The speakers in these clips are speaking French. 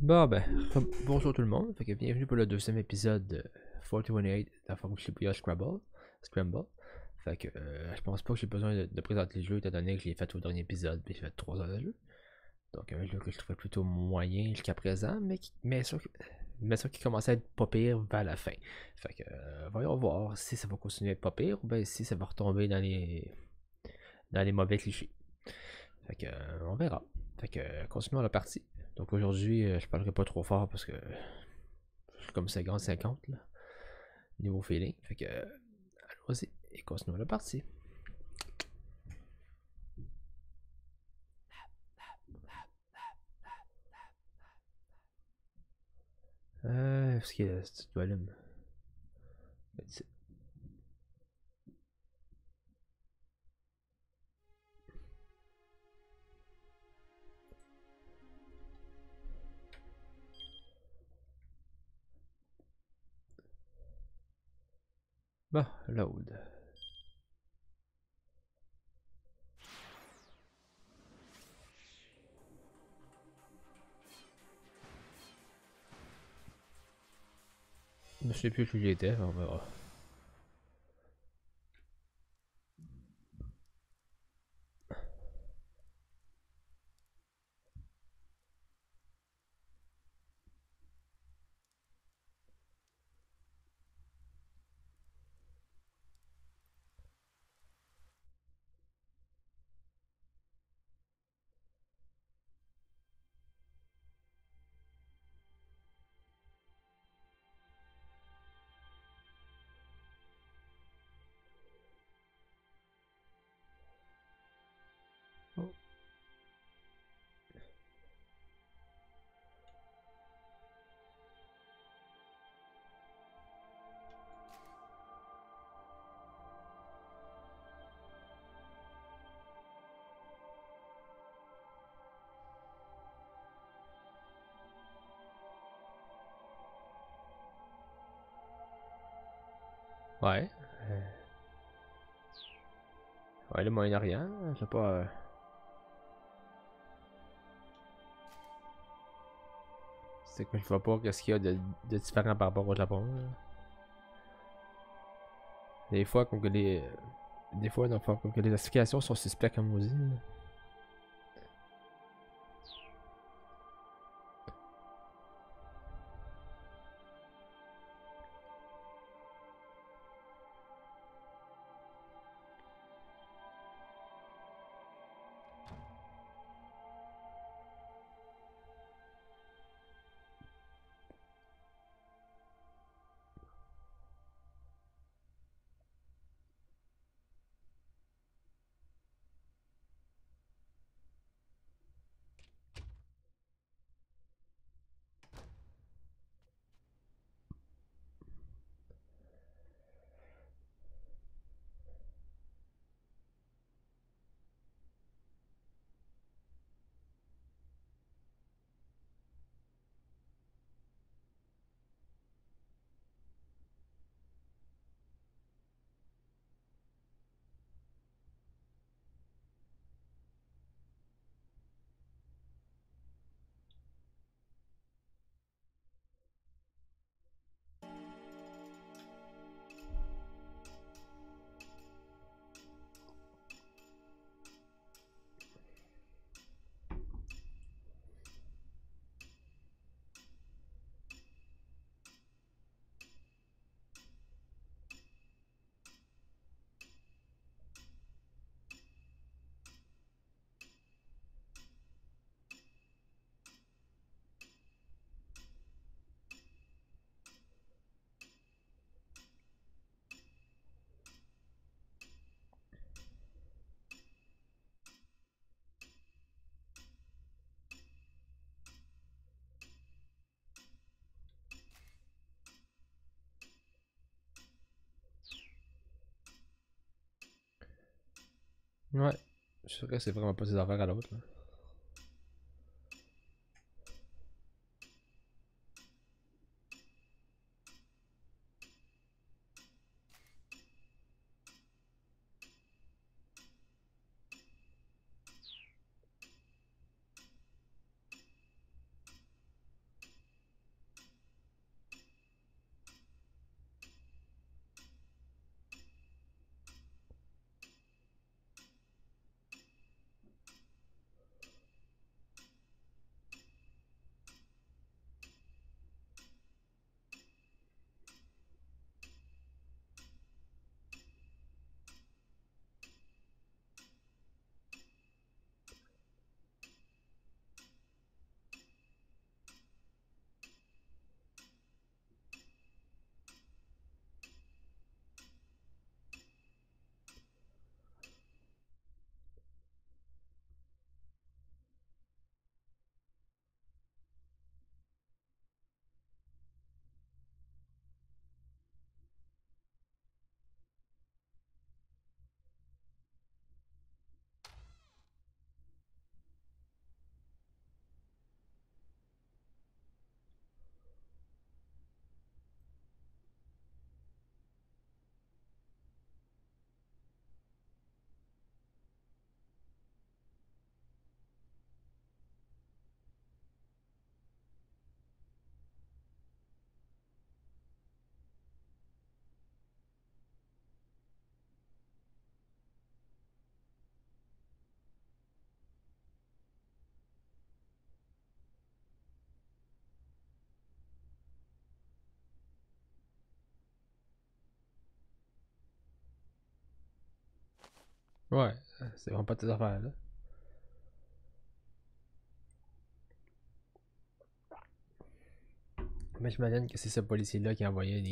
Bon ben, bonjour tout le monde, fait que bienvenue pour le deuxième épisode de 428 de la forme Scrabble. Scramble. Fait que euh, je pense pas que j'ai besoin de, présenter le jeu étant donné que je l'ai fait au dernier épisode, puis j'ai fait 3 heures de jeu. Donc un jeu que je trouvais plutôt moyen jusqu'à présent, mais, qui, mais, ça, mais qui commençait à être pas pire vers la fin. Fait que euh, voyons voir si ça va continuer à être pas pire ou bien si ça va retomber dans les dans les mauvais clichés. Fait que euh, on verra. Fait que continuons la partie. Donc aujourd'hui, euh, je parlerai pas trop fort parce que je suis comme 50-50 là. Niveau feeling. Fait que allons-y et continuons la partie. Euh, ce qu'il y a ce volume? Bah, load. Je sais plus qui j'étais, on verra. Ouais. Euh. Ouais, le Moyen-Orient, je sais pas. Euh. C'est que je vois pas qu'est-ce qu'il y a de, différent par rapport au Japon. Des fois, comme que les. Des fois, comme que les explications sont suspectes comme vous dit. Ouais. Je suis sûr que c'est vraiment pas des affaires à l'autre. Ouais, c'est vraiment pas tes affaires, là. Mais j'imagine que c'est ce policier-là qui a envoyé un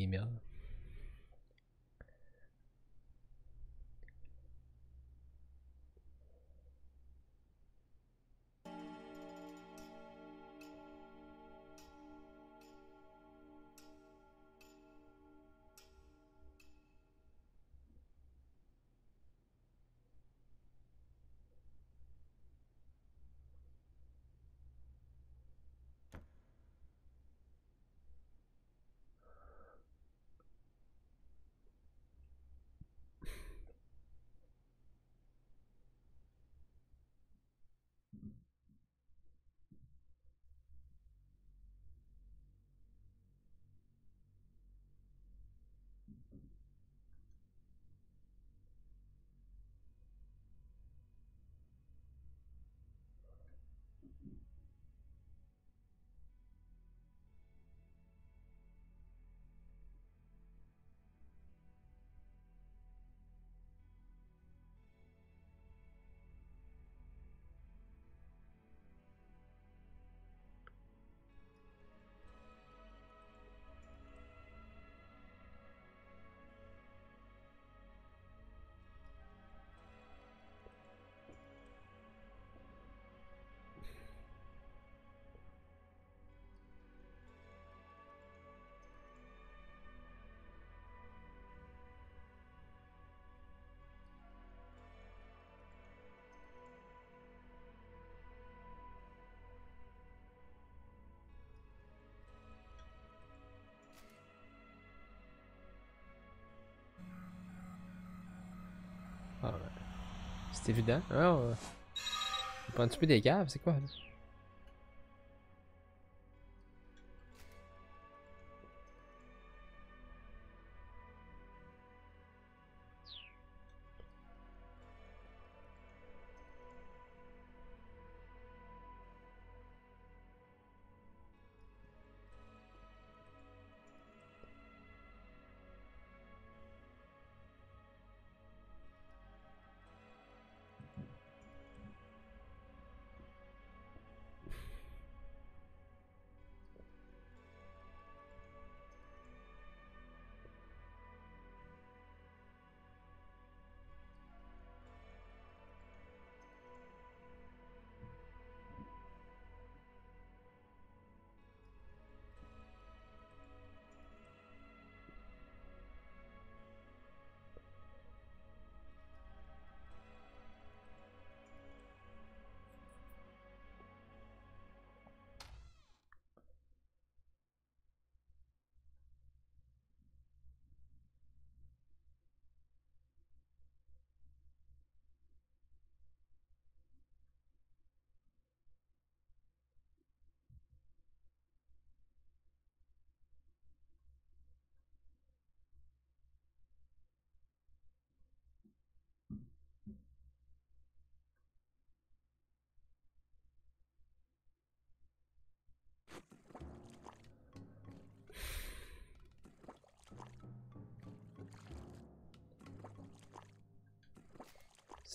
C'est évident. Ouais. On prend un petit peu des caves, c'est quoi?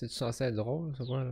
Là? C'est-tu censé être drôle, c'est quoi,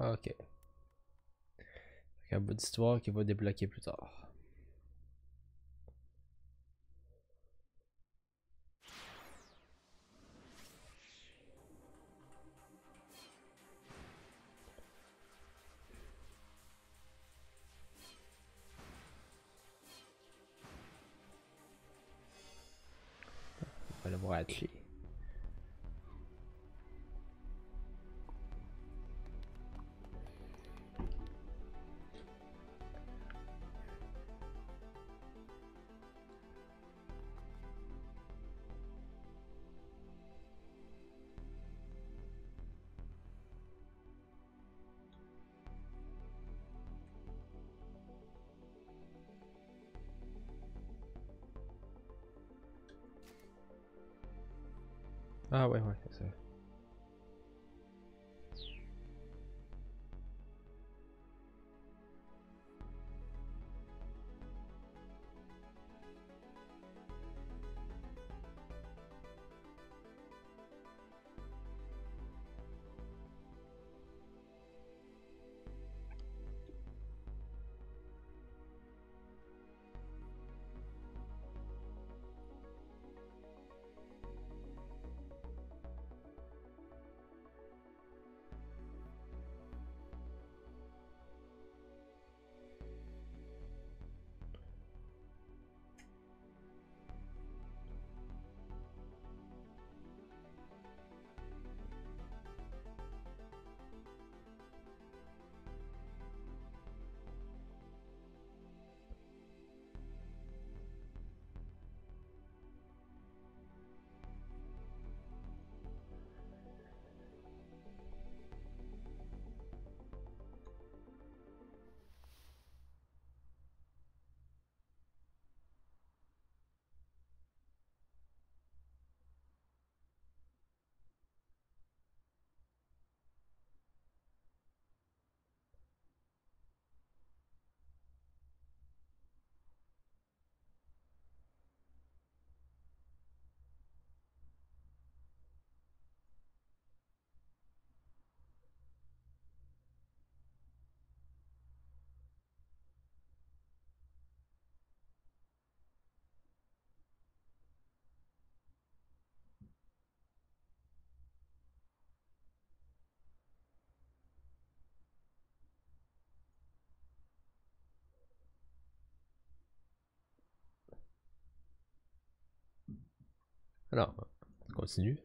Ok. Un bout d'histoire qui va débloquer plus tard. Ah ouais, Alors, on continue.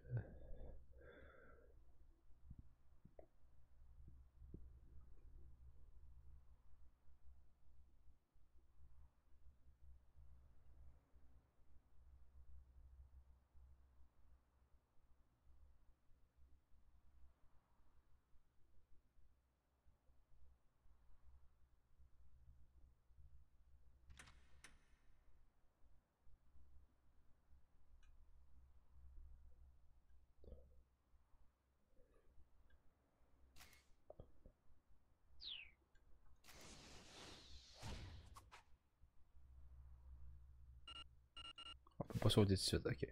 Pas sauter tout de ok.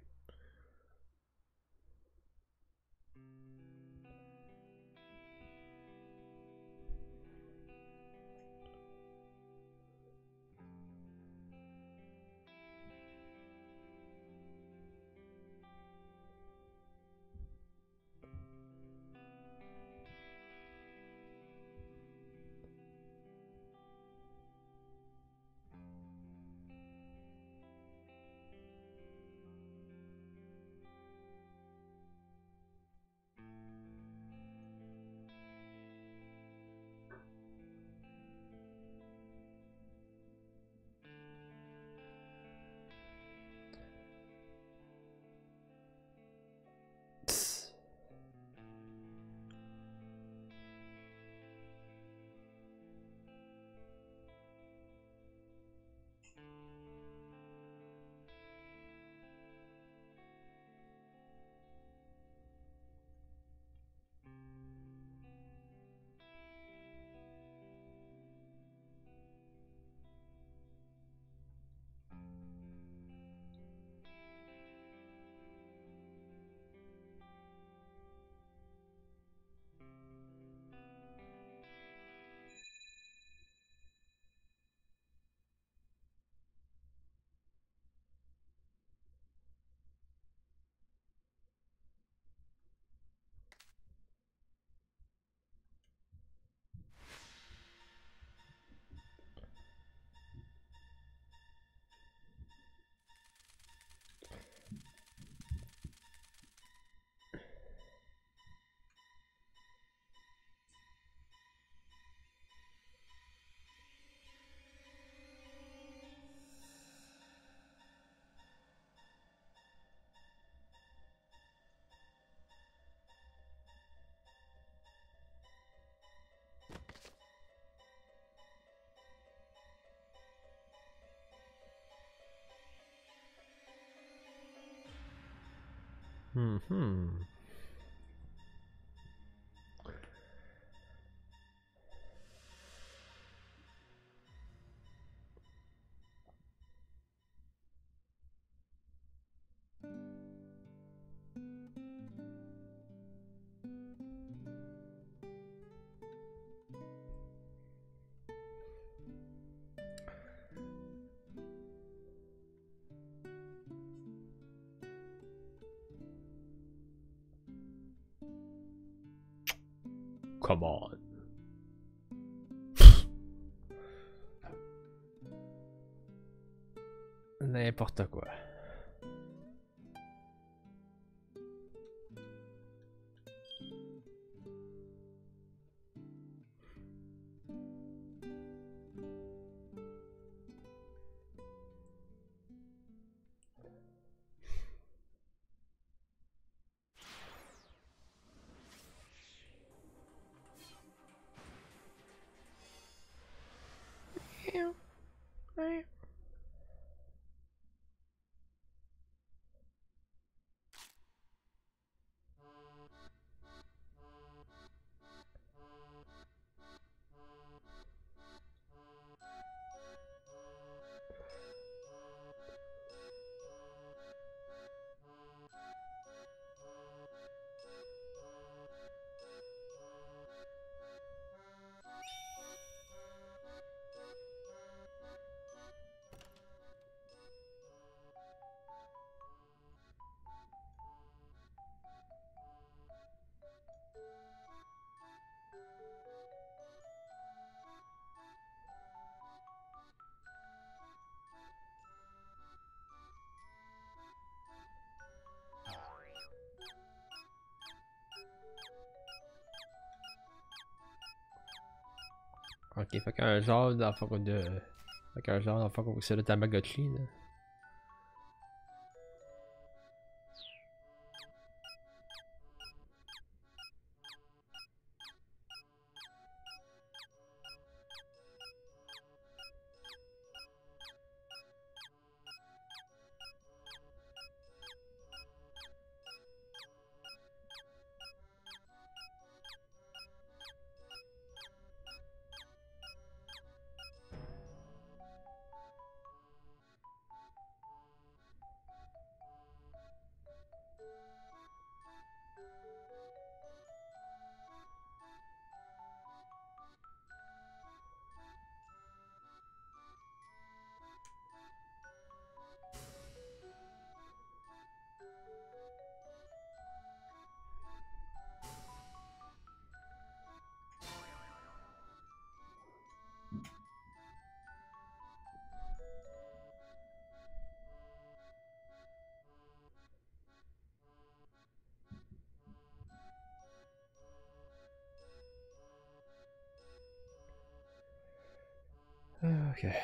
Hmm. N'importe quoi. Ok, fait qu'un genre d'enfant de. Fait qu'un genre d'enfant comme c'est le Tamagotchi là. Okay.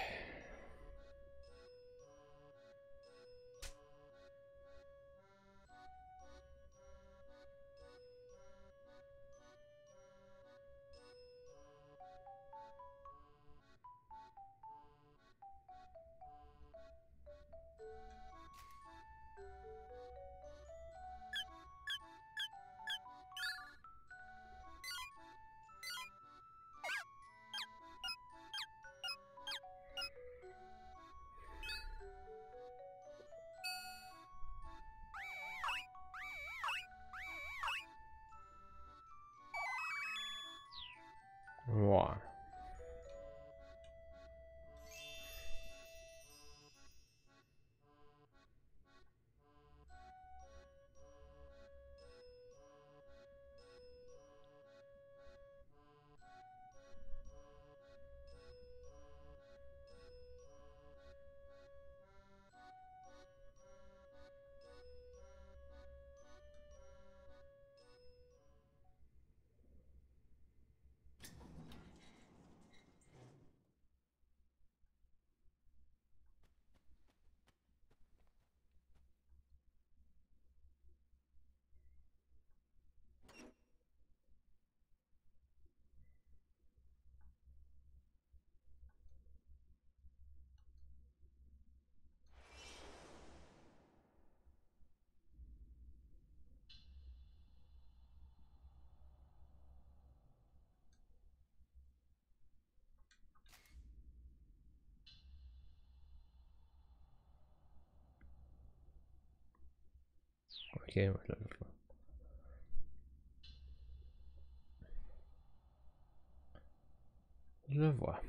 Ok, ouais. Je vois.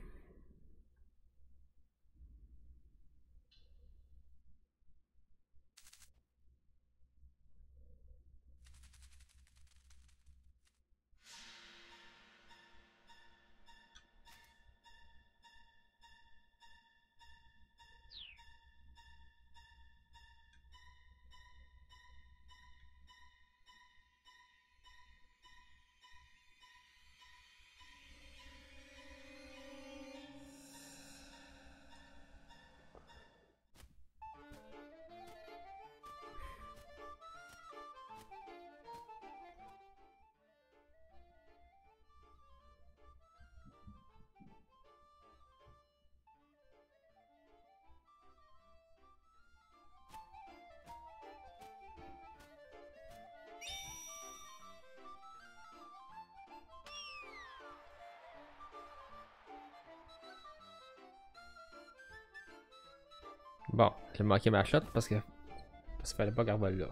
Bon, j'ai manqué ma shot parce que. Parce qu'il fallait pas qu'elle vole là.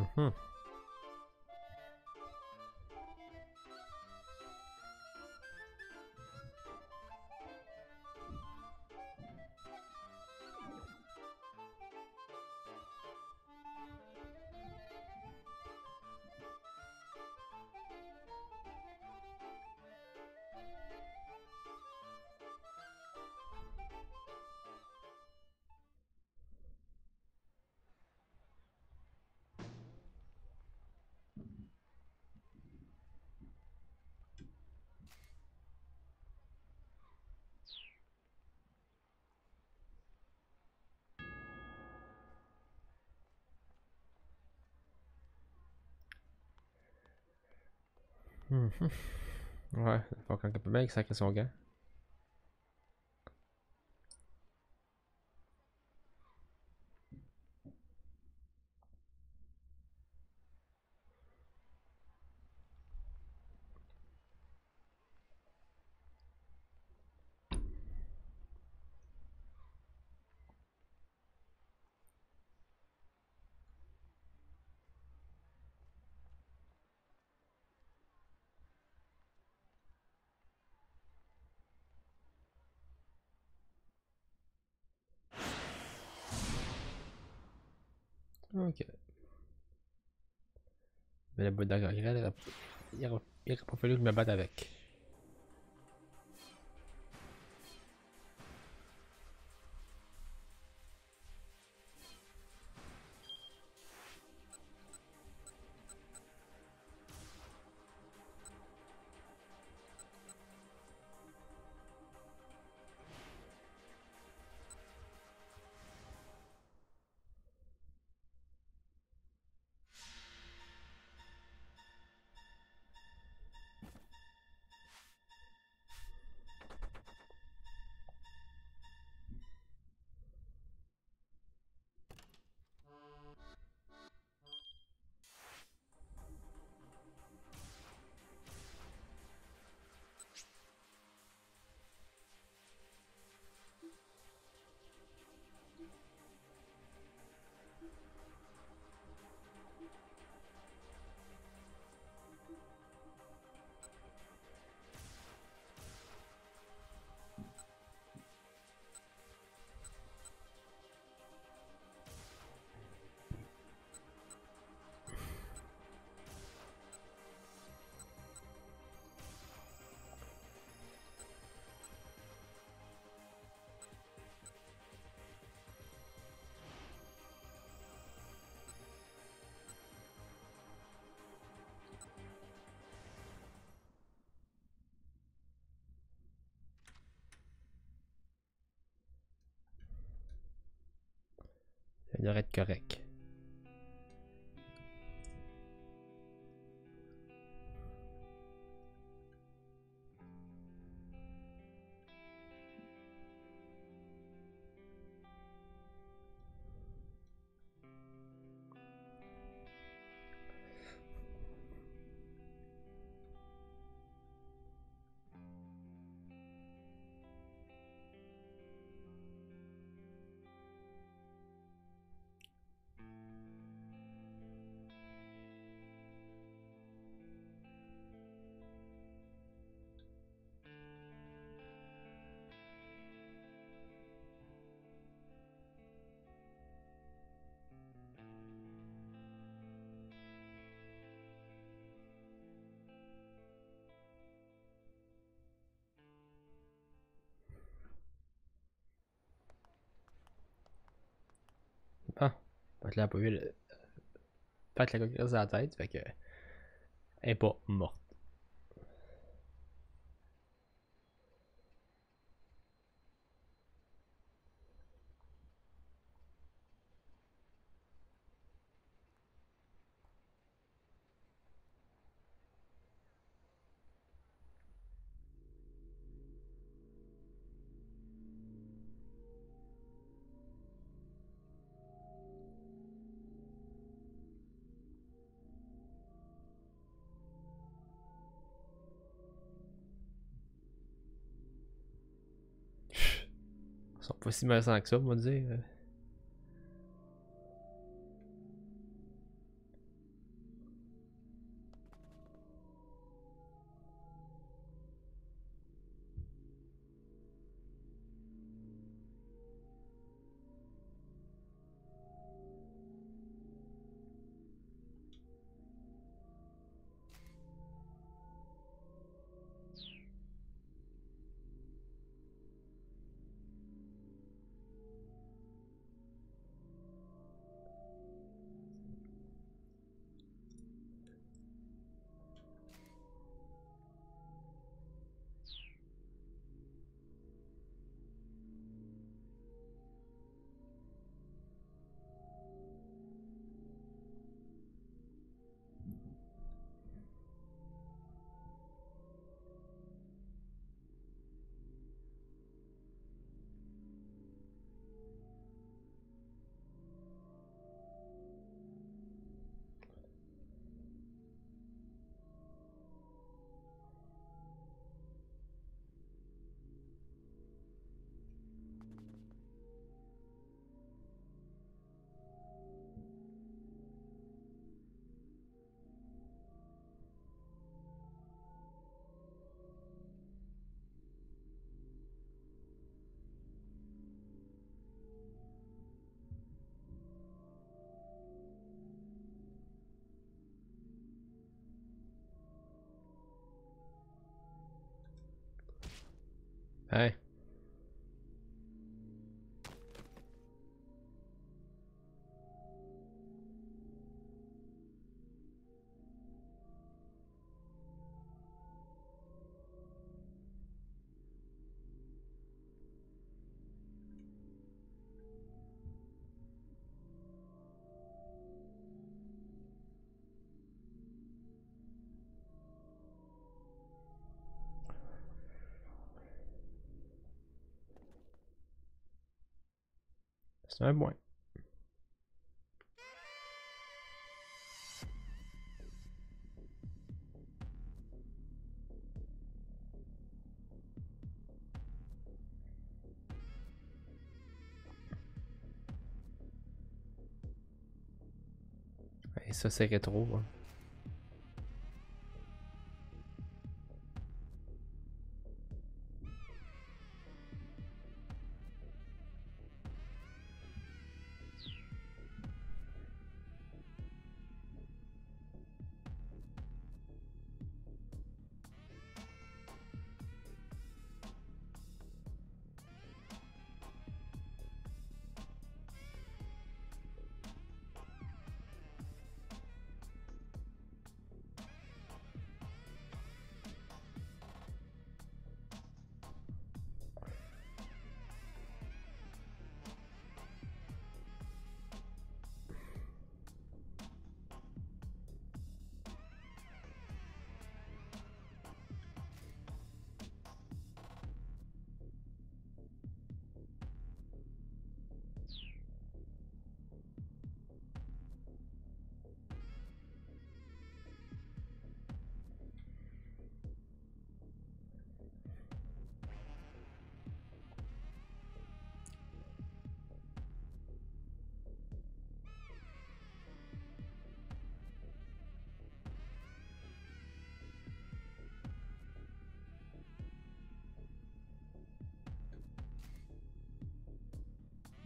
Mm-hmm. Mhm. Ouais, faut quand même bien qu'il sacre son gant. Ok. Mais la d'engrais, il aurait, il aurait, il que je me batte avec. Devrait être correct. Pat là a pas eu le. Pat la coquille à la tête, fait que. Elle est pas morte. Pas si menaçants que ça, on va dire. Ouais. C'est un point. Et ça, c'est rétro. hein.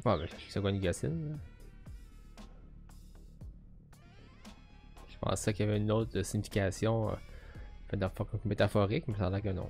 Ouais, ben, c'est quoi une là? Je pensais qu'il y avait une autre signification euh, métaphor- métaphorique, mais ça a l'air que non.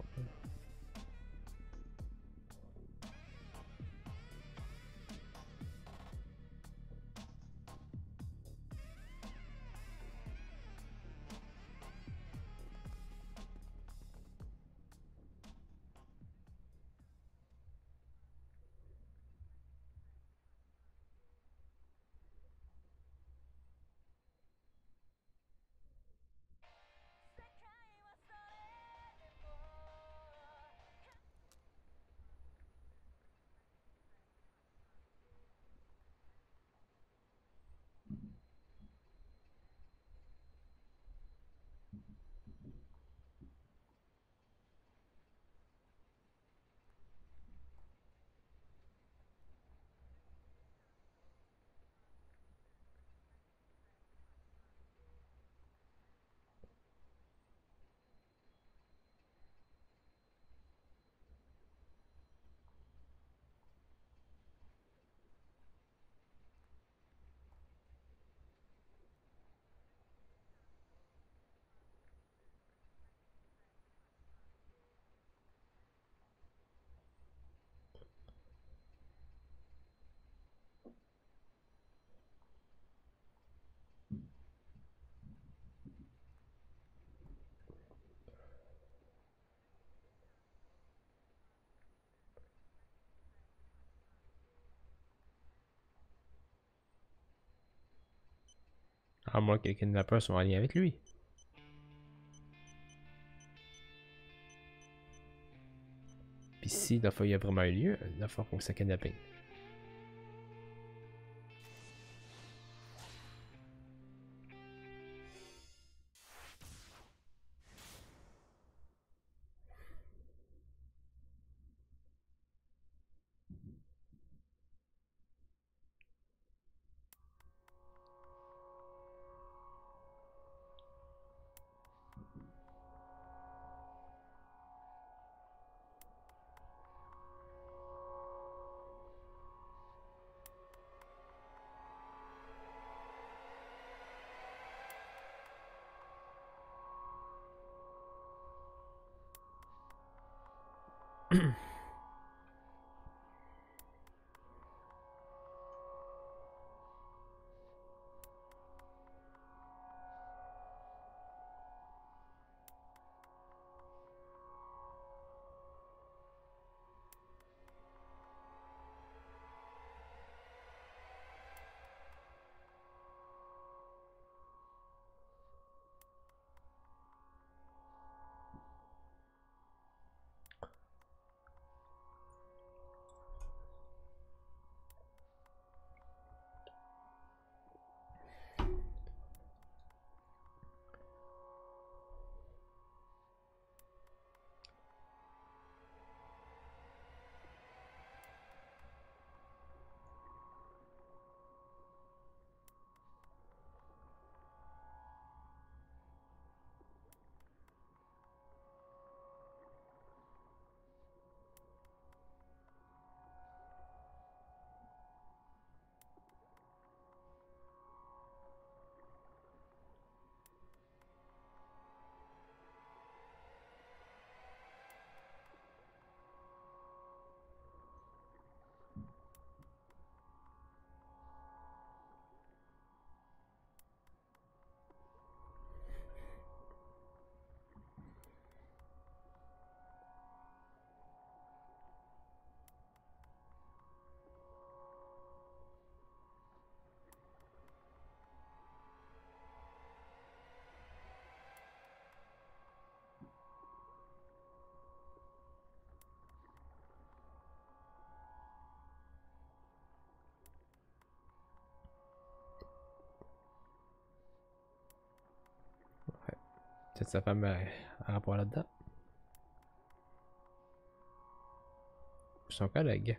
À moins que les kidnappeurs soient en lien avec lui. Puis si la fois il y a vraiment eu lieu, la fois qu'on s'est Peut-être sa femme a un rapport là-dedans. Son collègue.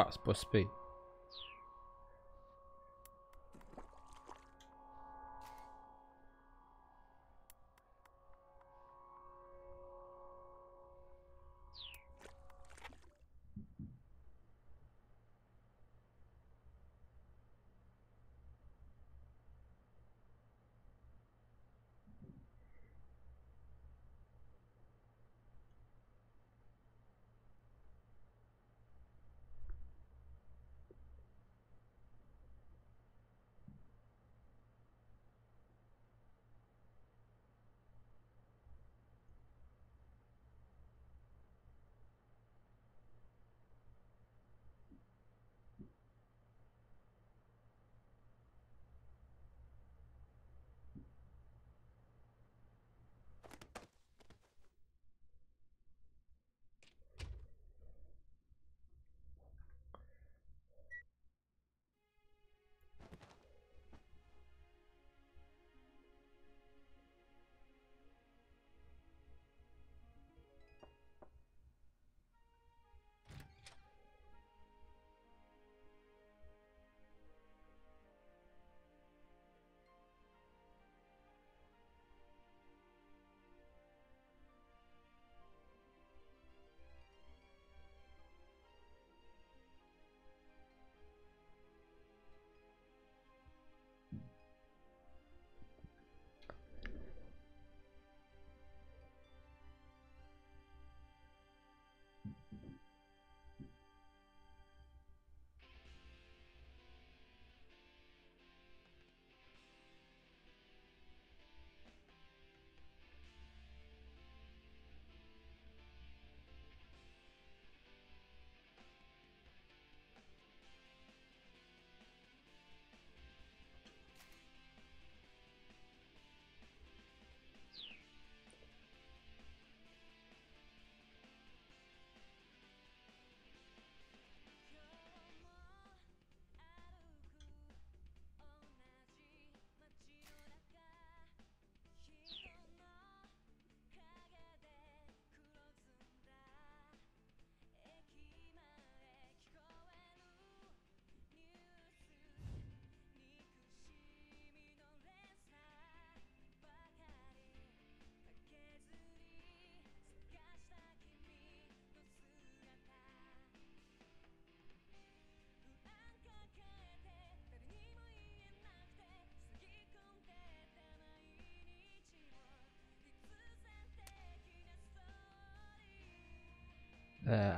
Ah, c'est pas super. Euh,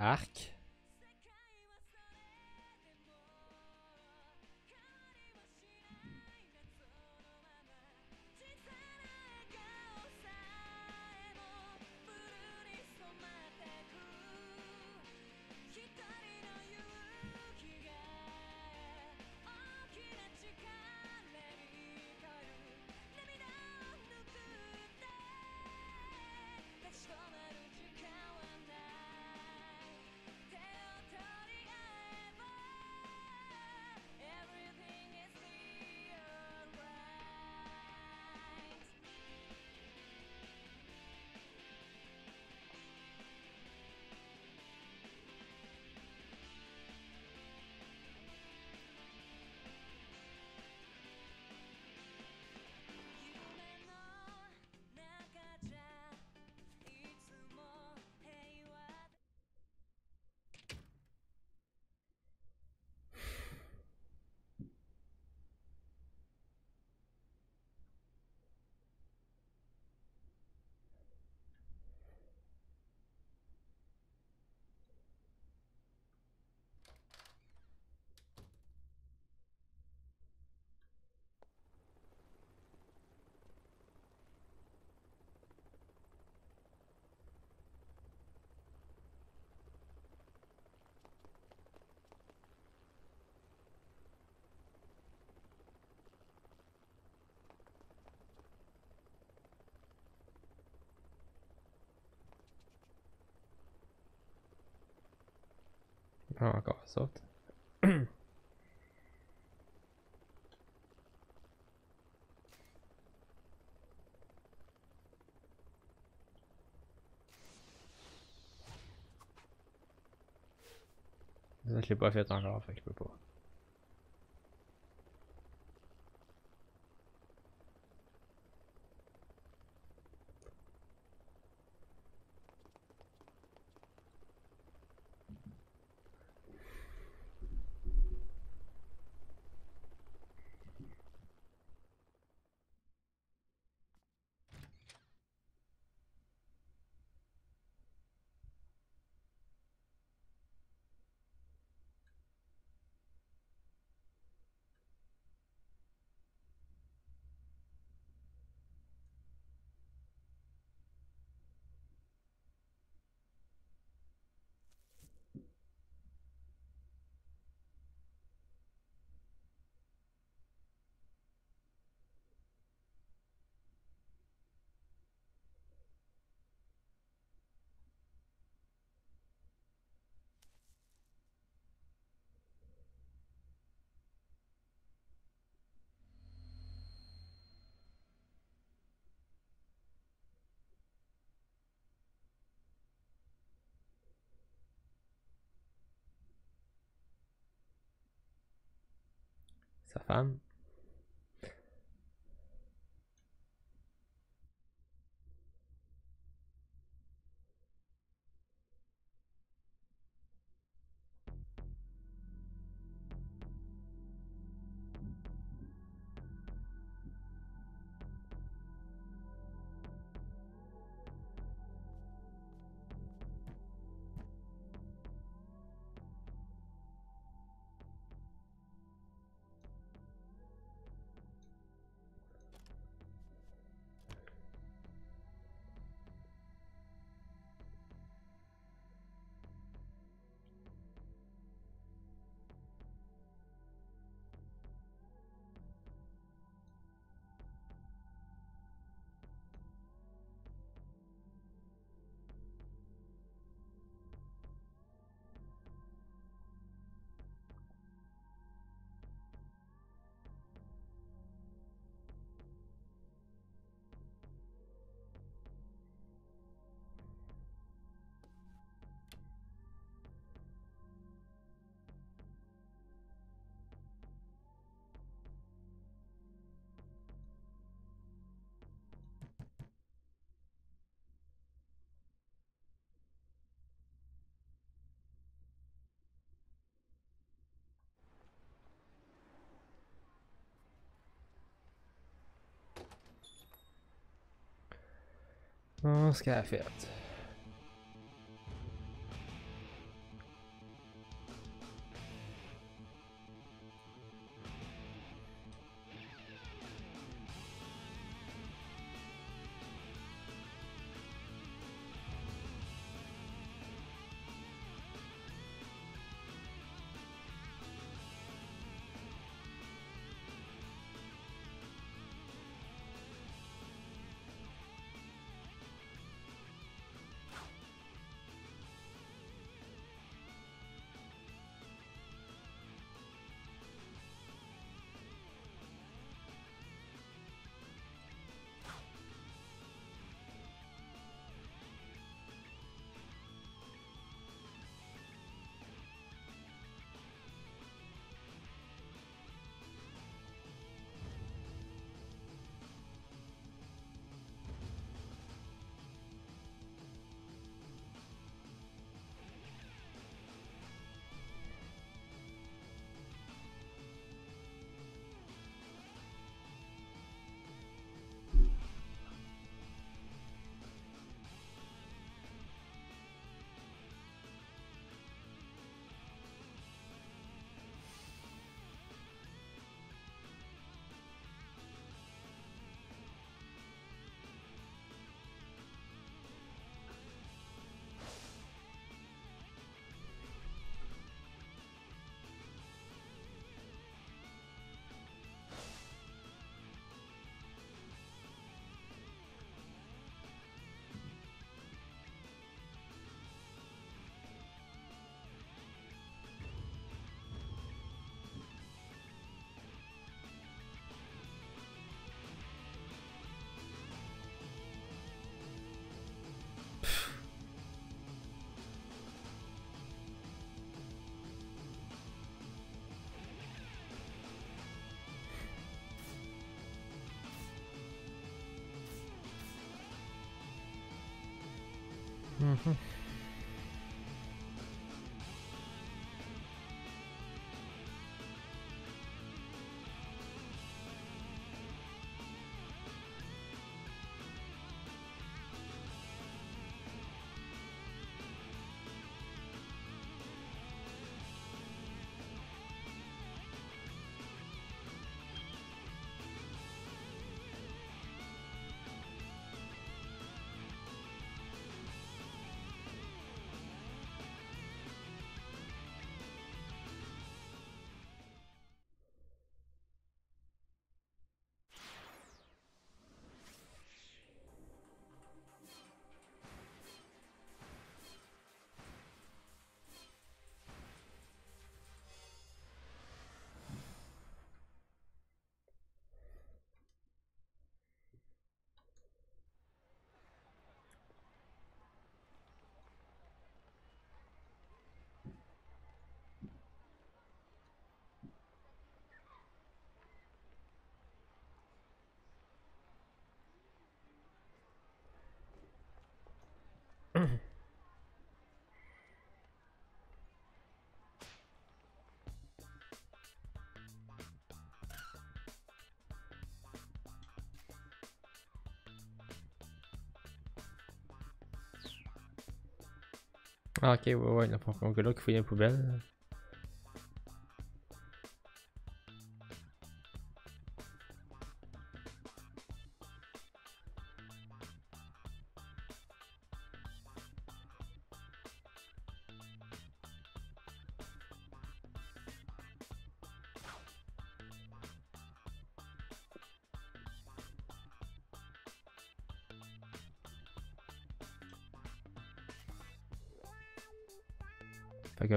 arc. Ah, encore, saute. Ça, je l'ai pas fait encore, fait que je peux pas. Sa femme. Oh, ce qu'elle Ah, ok, ouais, ouais, le fond, gars là fouille les poubelles.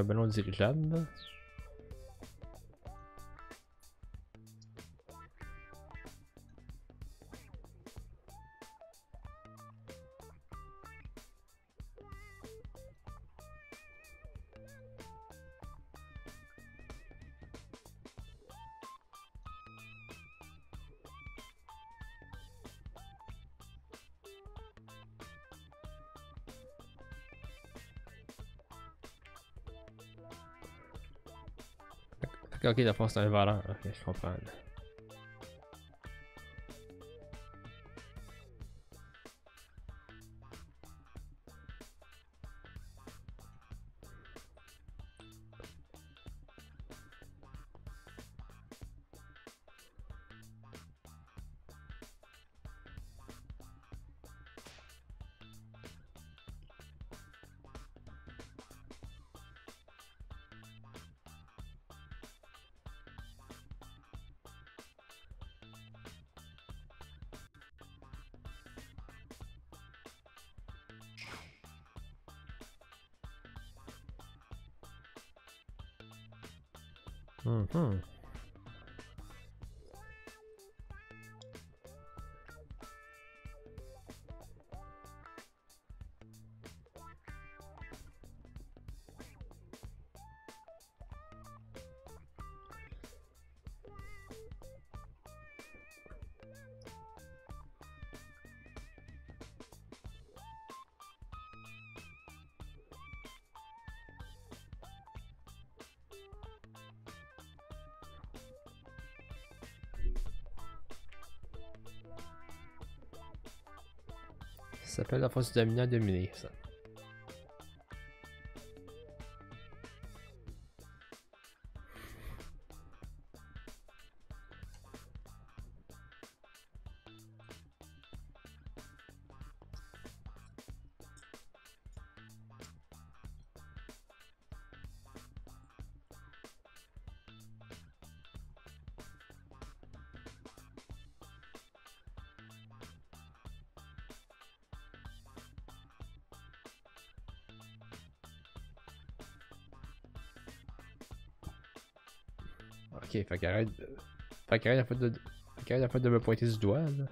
Ballon dirigeable. Ok, ok, la c'est un voleur. Ok, je comprends. La force dominante dominée, ça. Ok, fait qu'arrête. Fait qu'arrête de me pointer du doigt, là.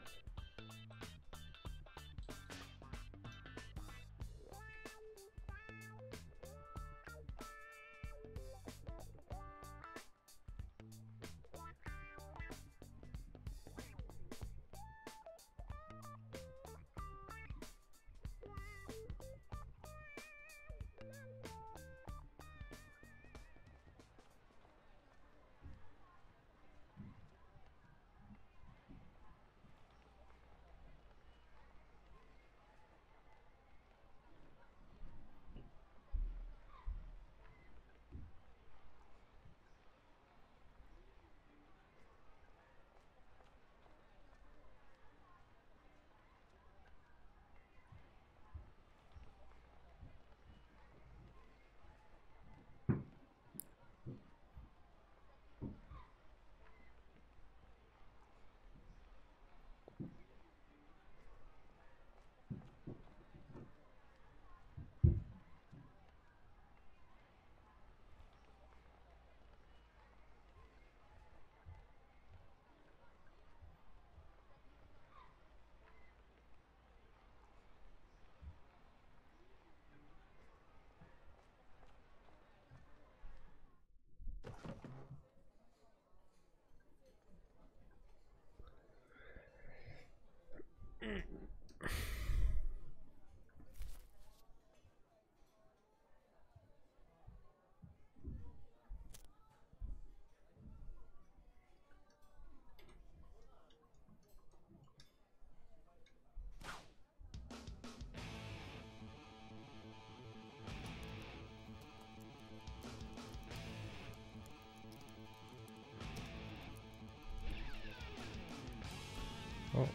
Oh.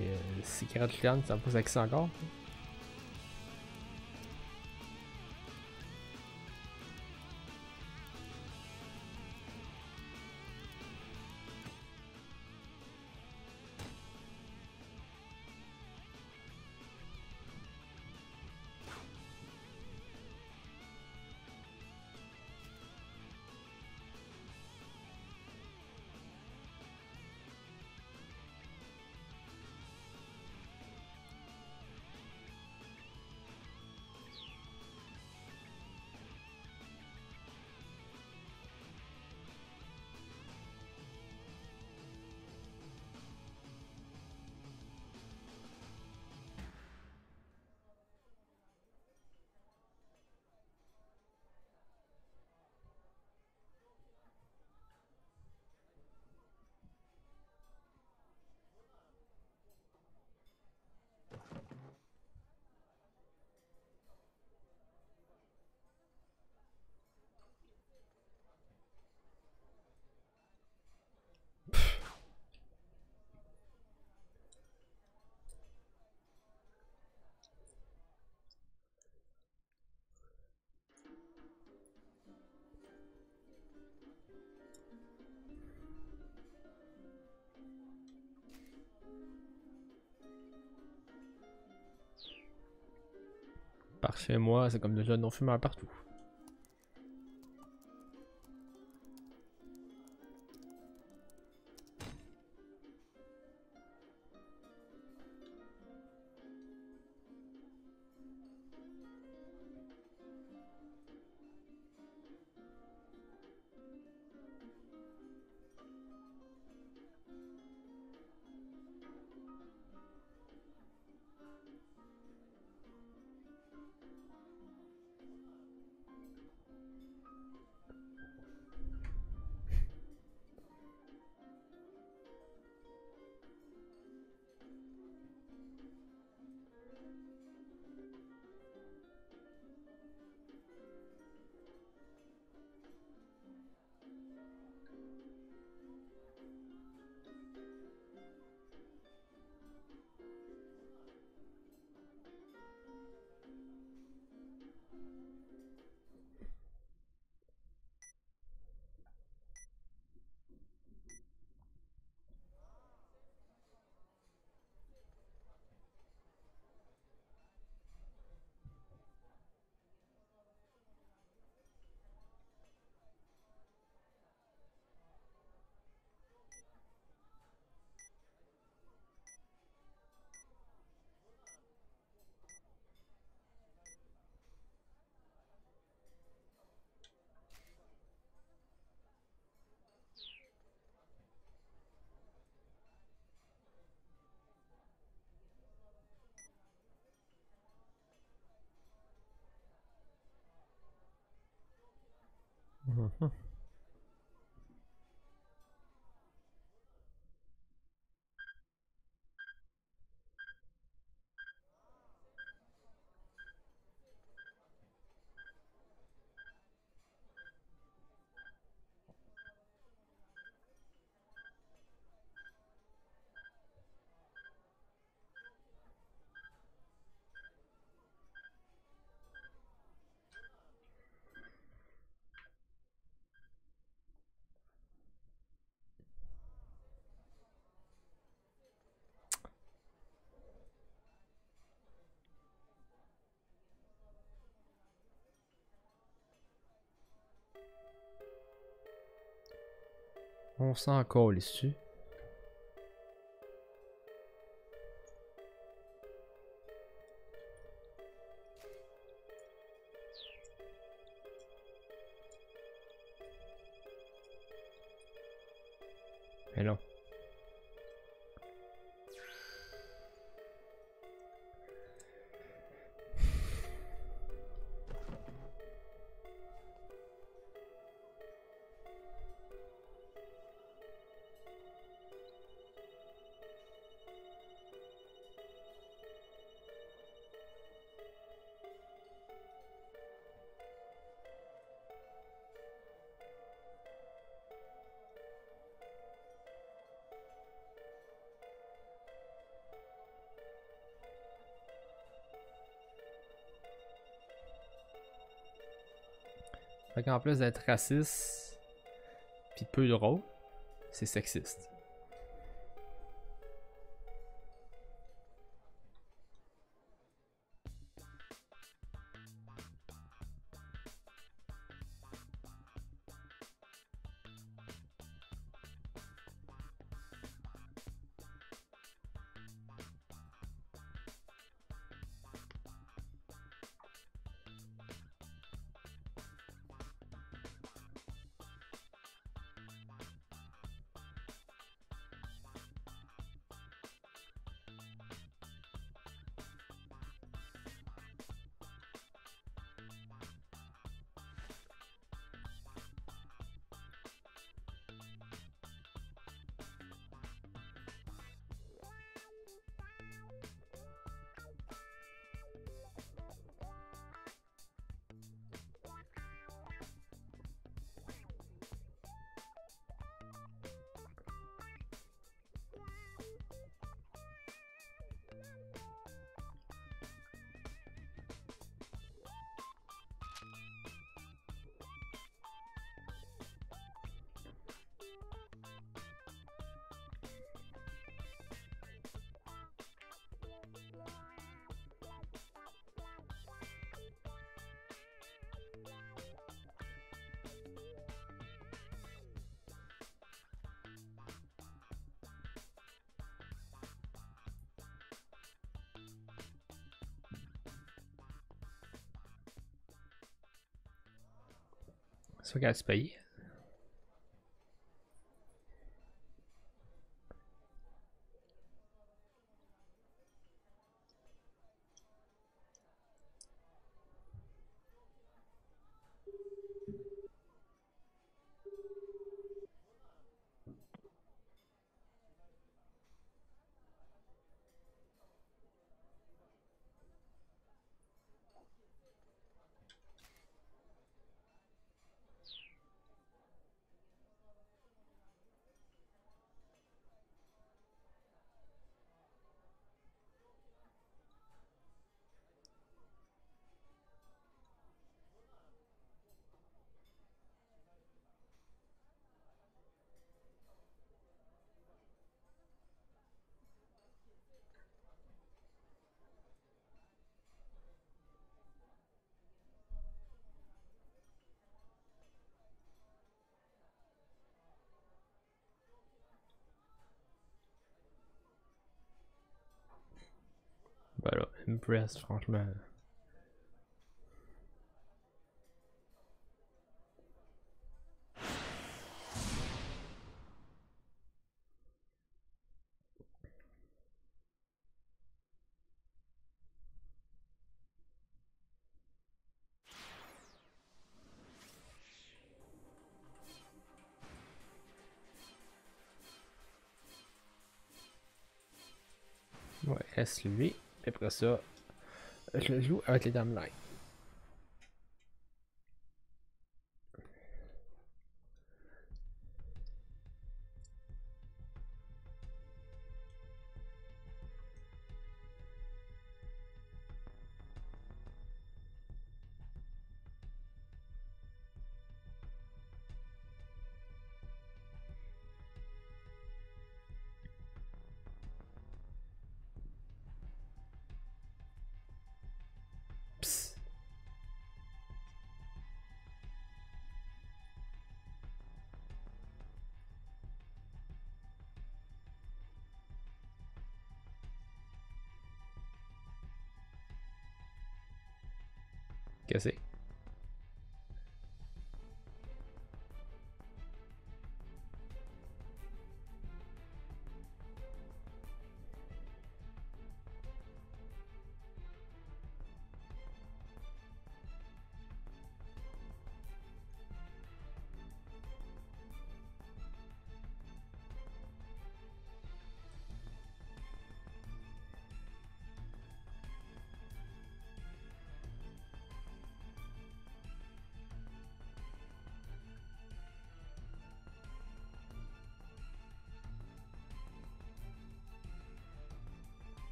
Euh, Secret Clan, ça pose accès encore. Par chez moi, c'est comme déjà non-fumeur partout. Mm-hmm. On s'en colle ici. Qu'en plus d'être raciste, puis peu drôle, c'est sexiste. Ça qu'à se Voilà, impressed, franchement. Ouais, reste lui. Après ça, je le joue avec les dames light.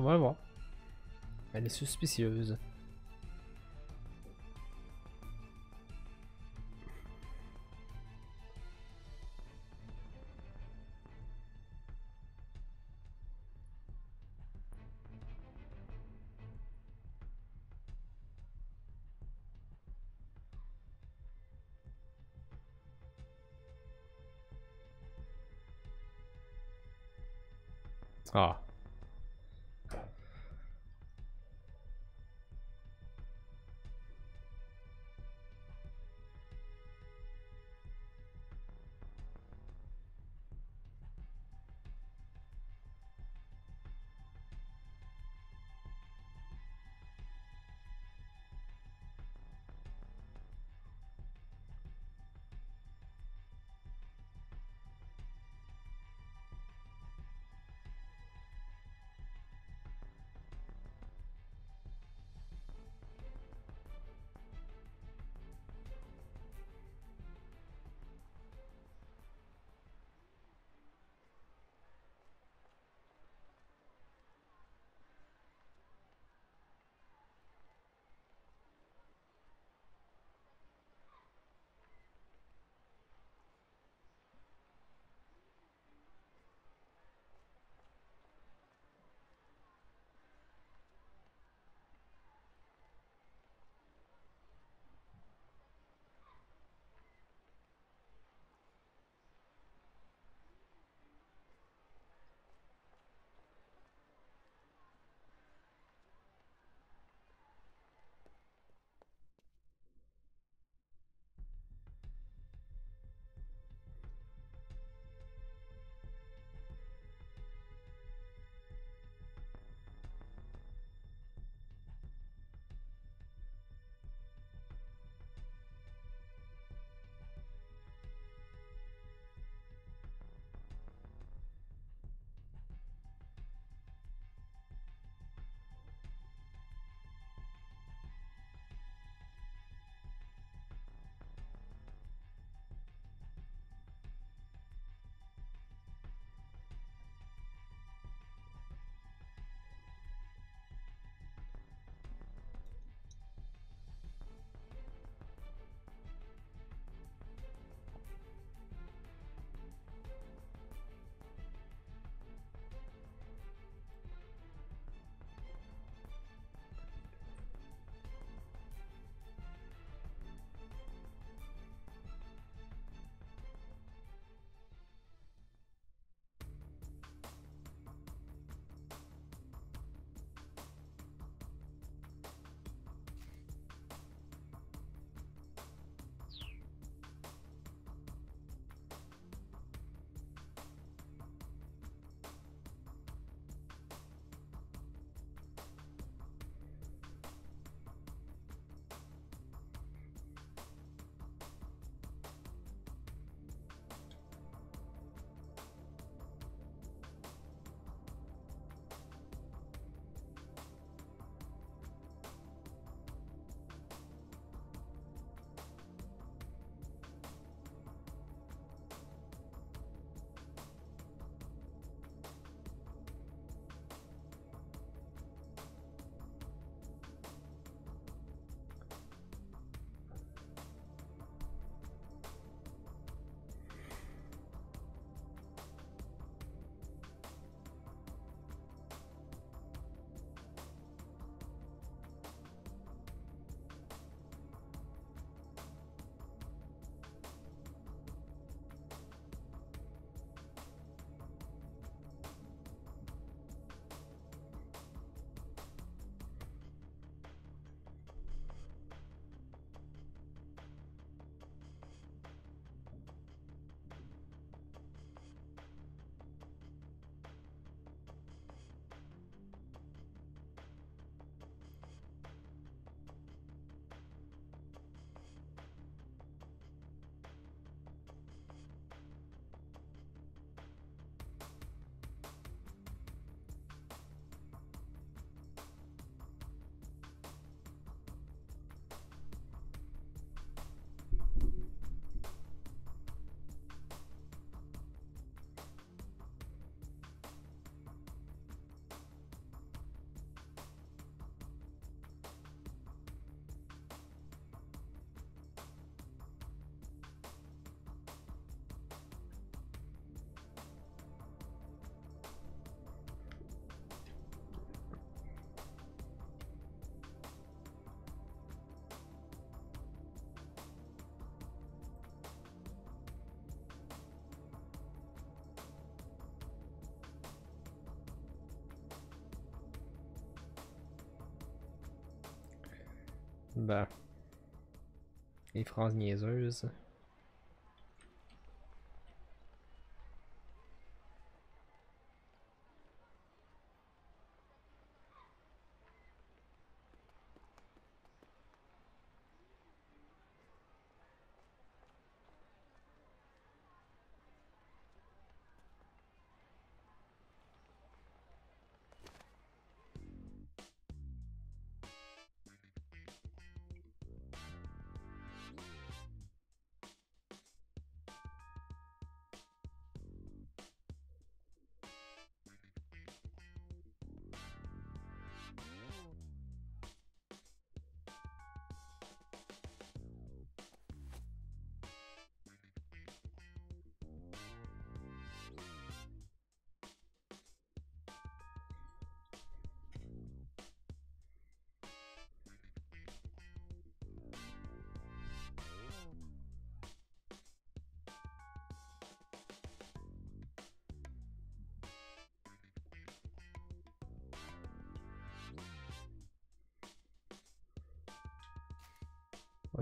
On va voir. Elle est suspicieuse. Ah. Ben. Les phrases niaiseuses.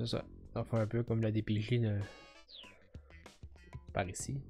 Ça. Fait un peu comme la DPJ par ici.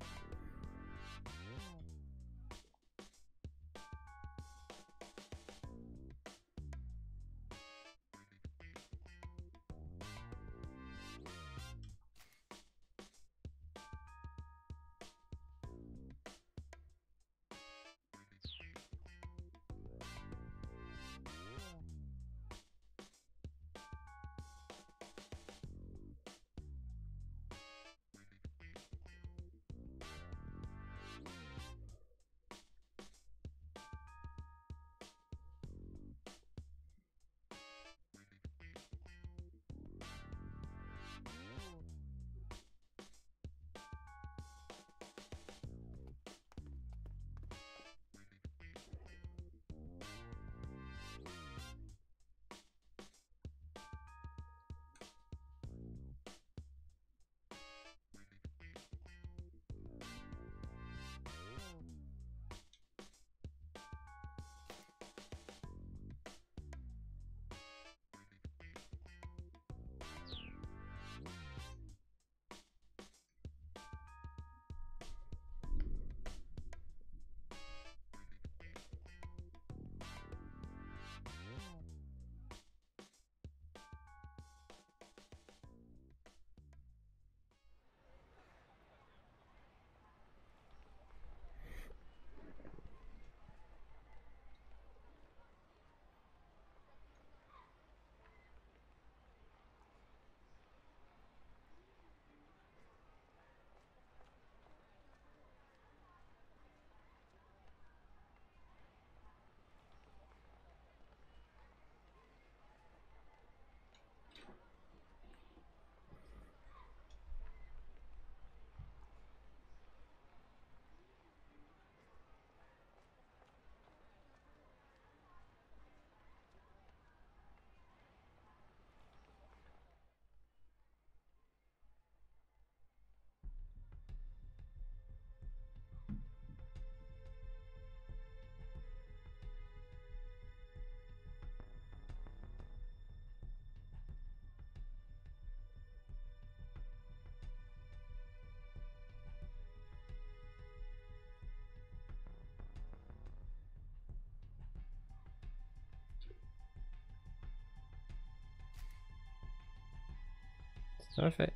Parfait.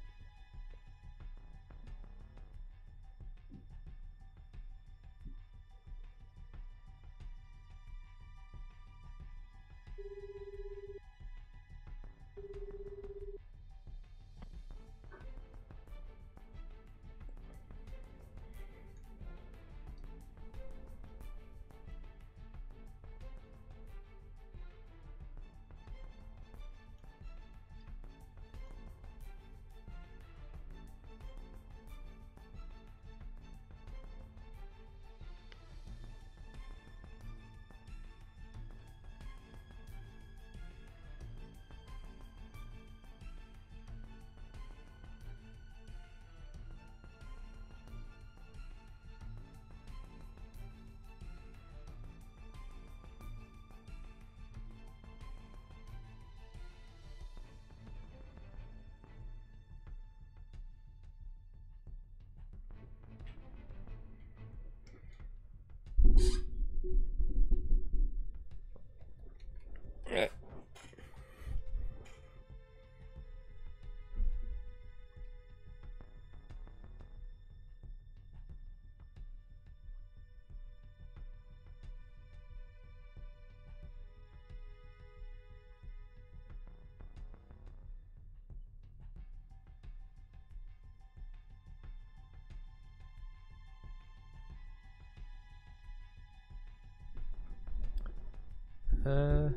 Euh...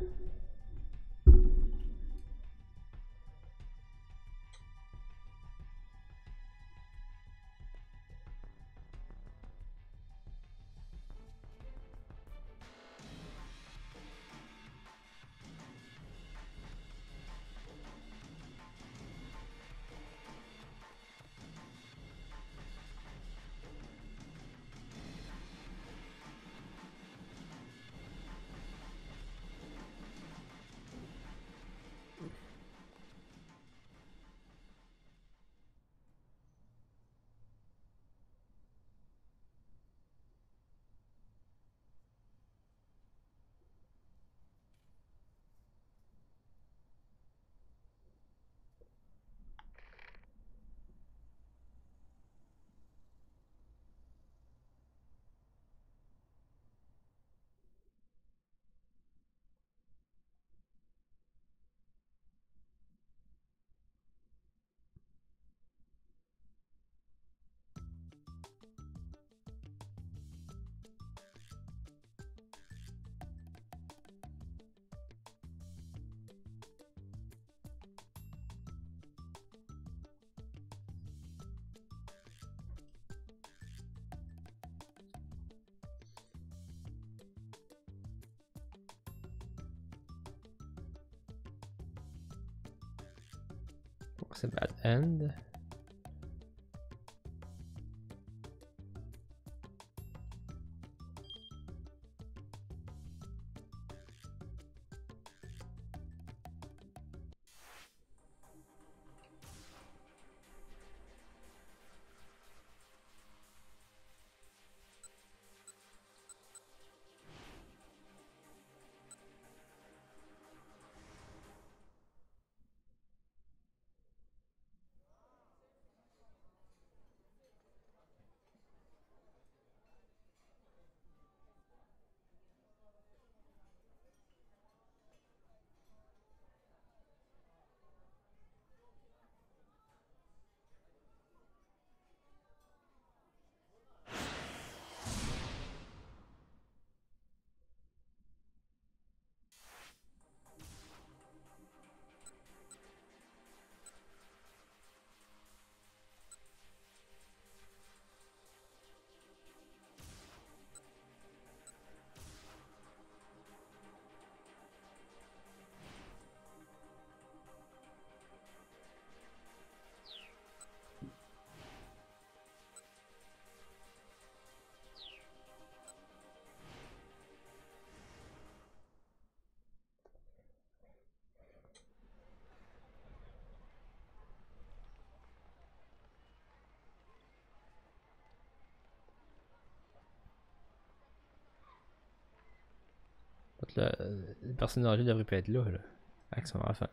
approximate end Le, le personnage devrait pas être là, là avec son enfant.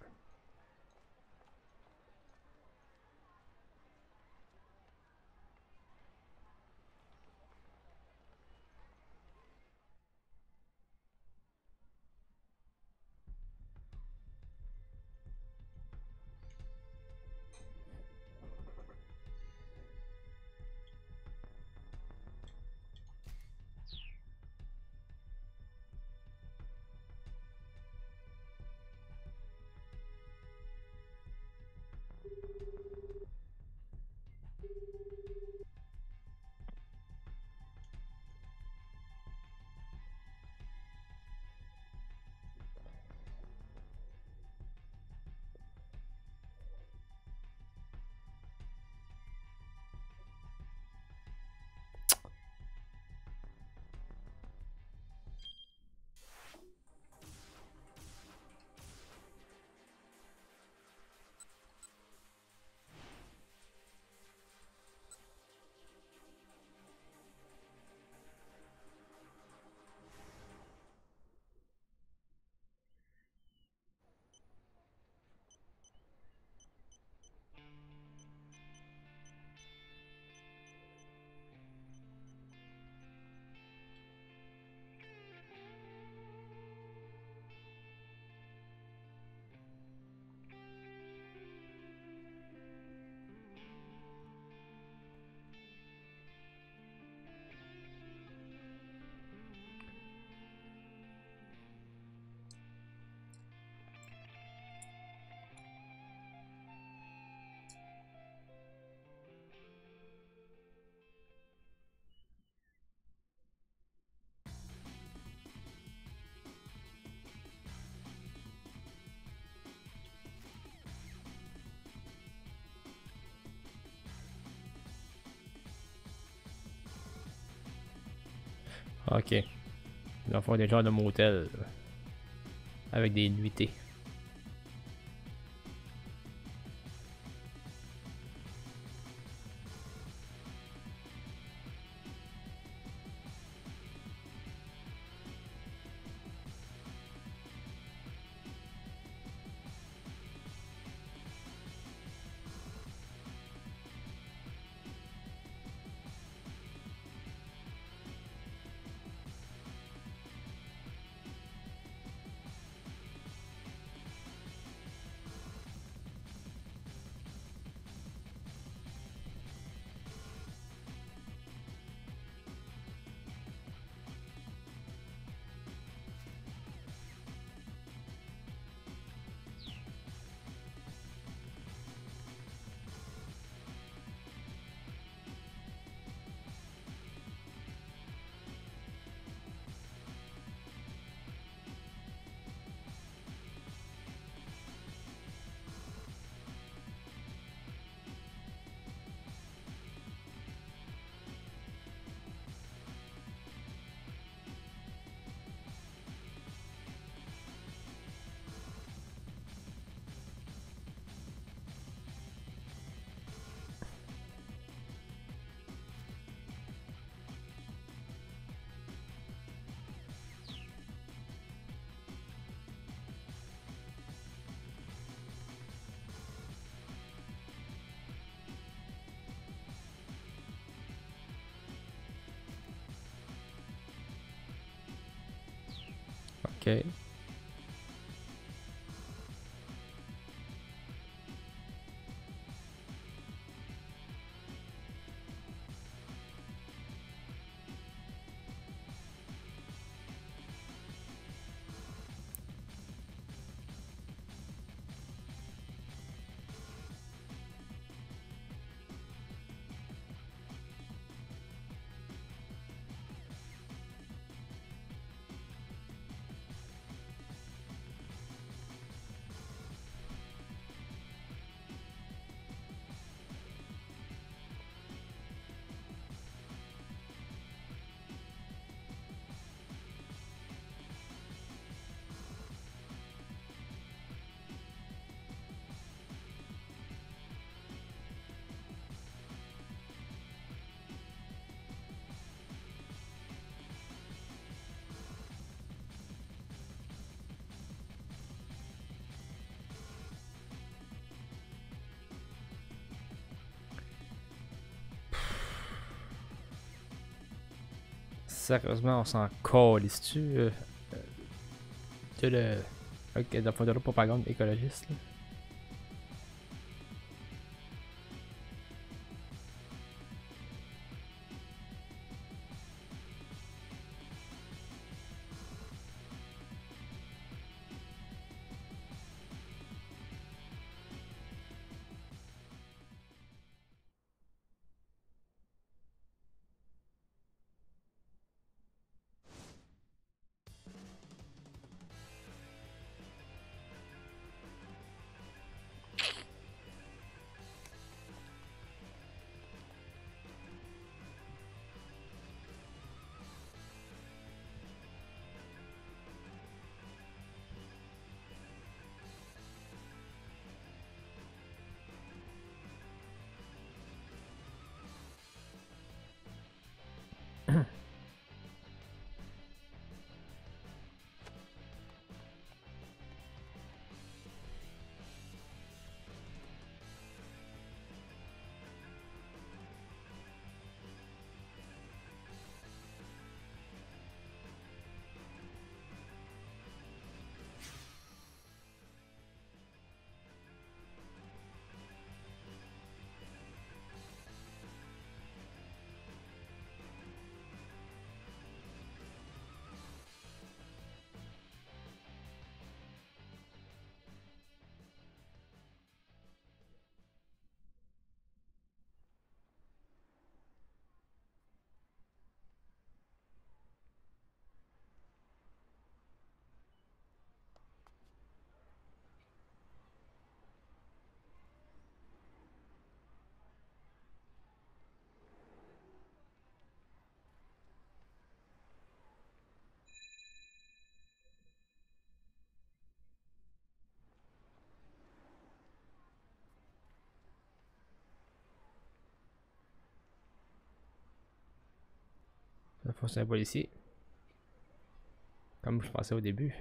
Ok. Dans le fond, des genres de motel. Avec des nuitées. Ok. Sérieusement, on s'en calisse-tu euh, euh, de le. Ok, de la de la propagande écologiste. Faut un policier. Comme je pensais au début.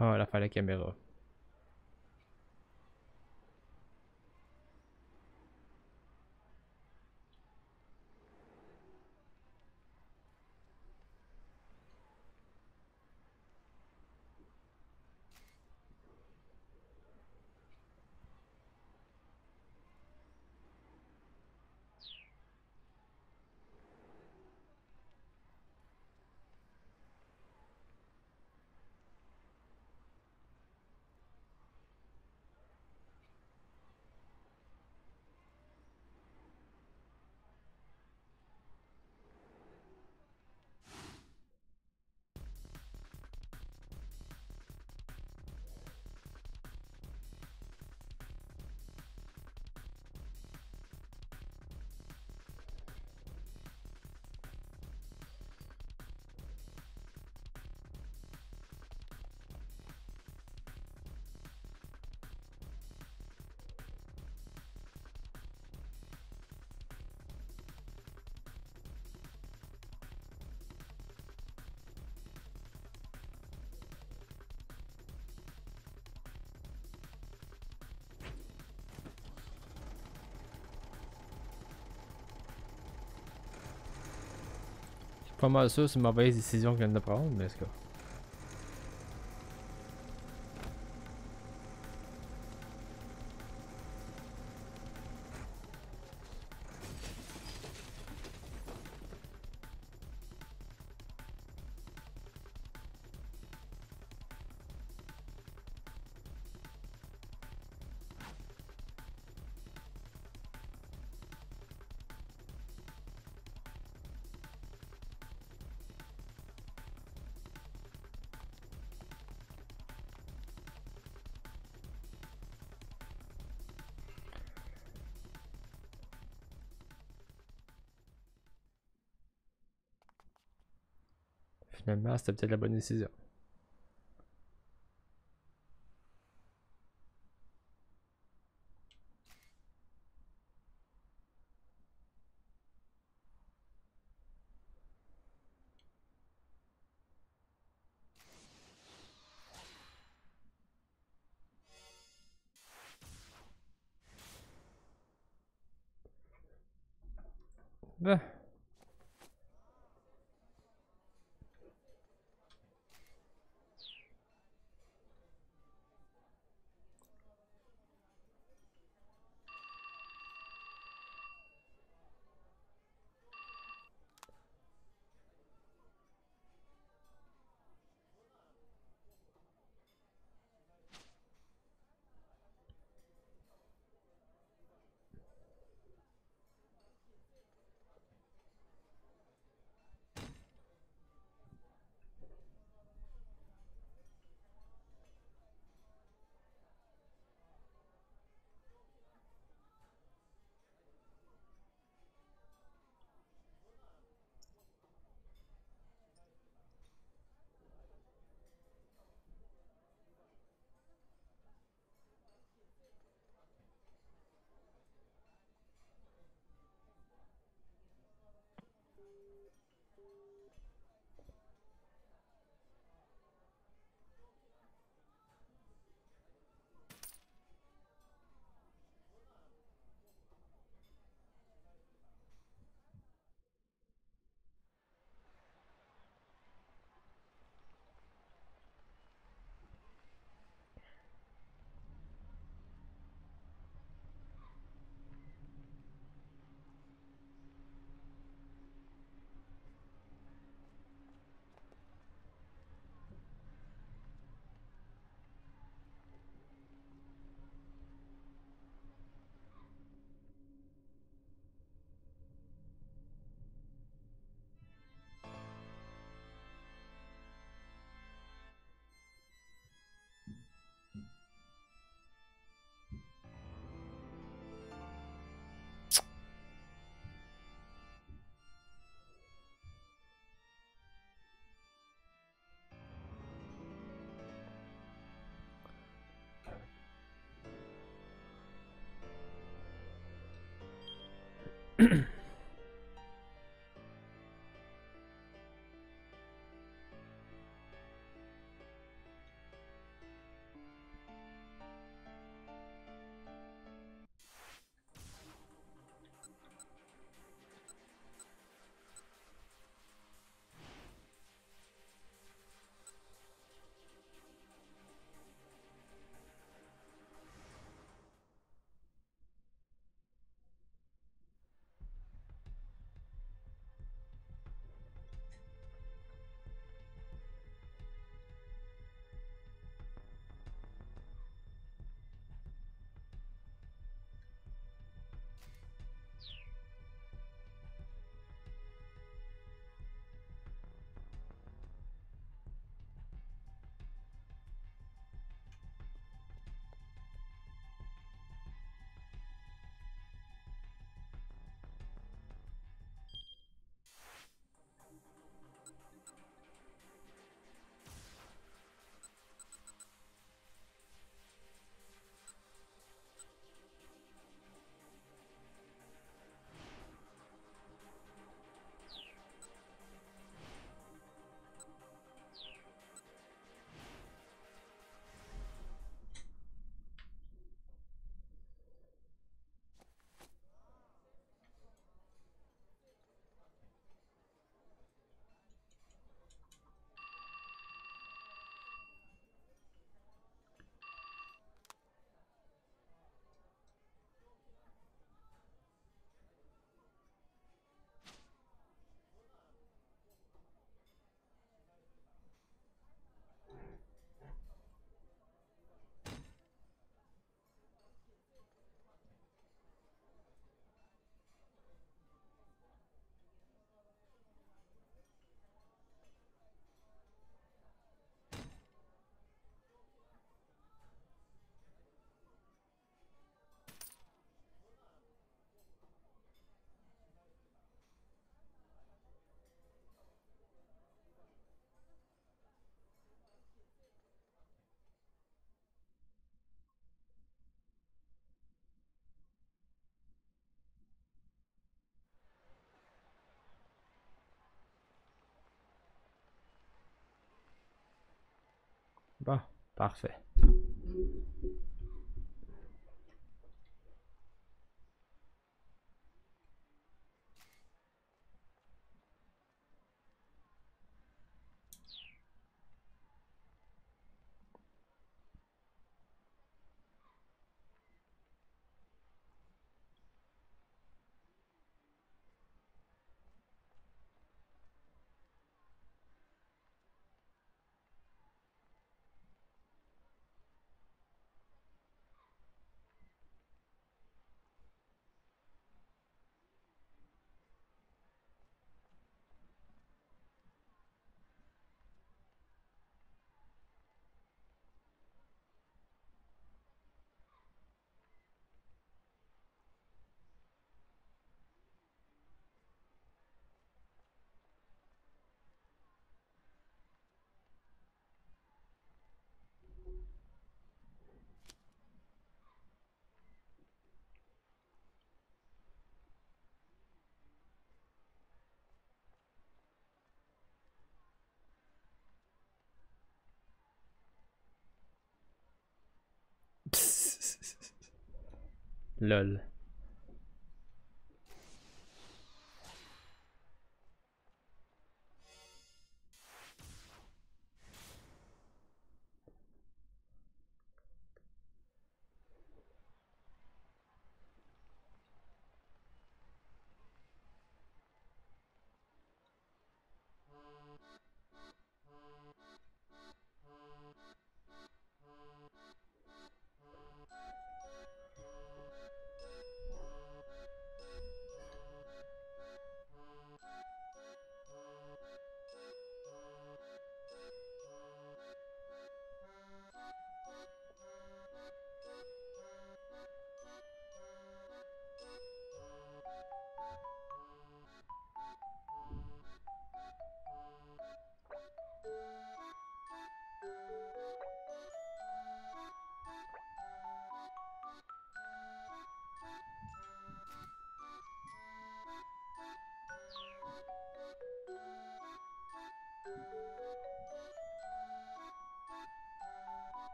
Ah, la fin la caméra. Pas mal sûr, c'est une mauvaise décision qu'il vient de prendre, mais est-ce que. C'était peut-être la bonne décision. Bon, parfait. Lol.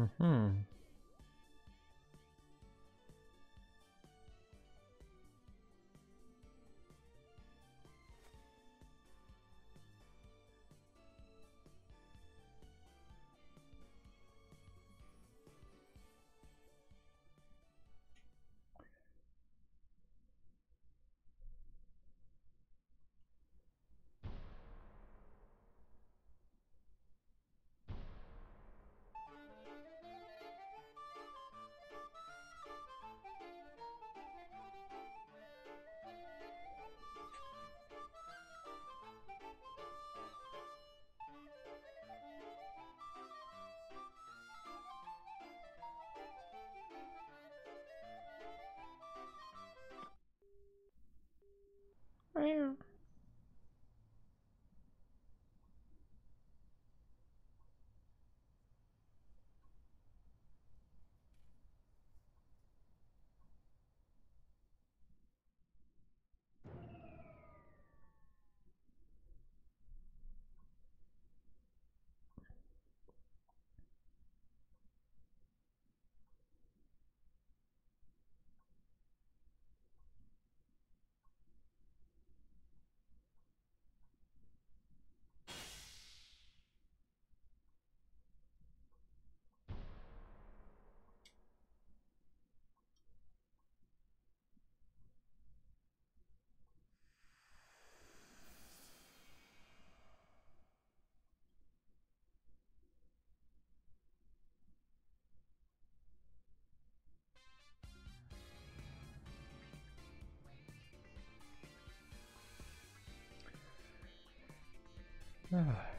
Mm-hmm. Ah.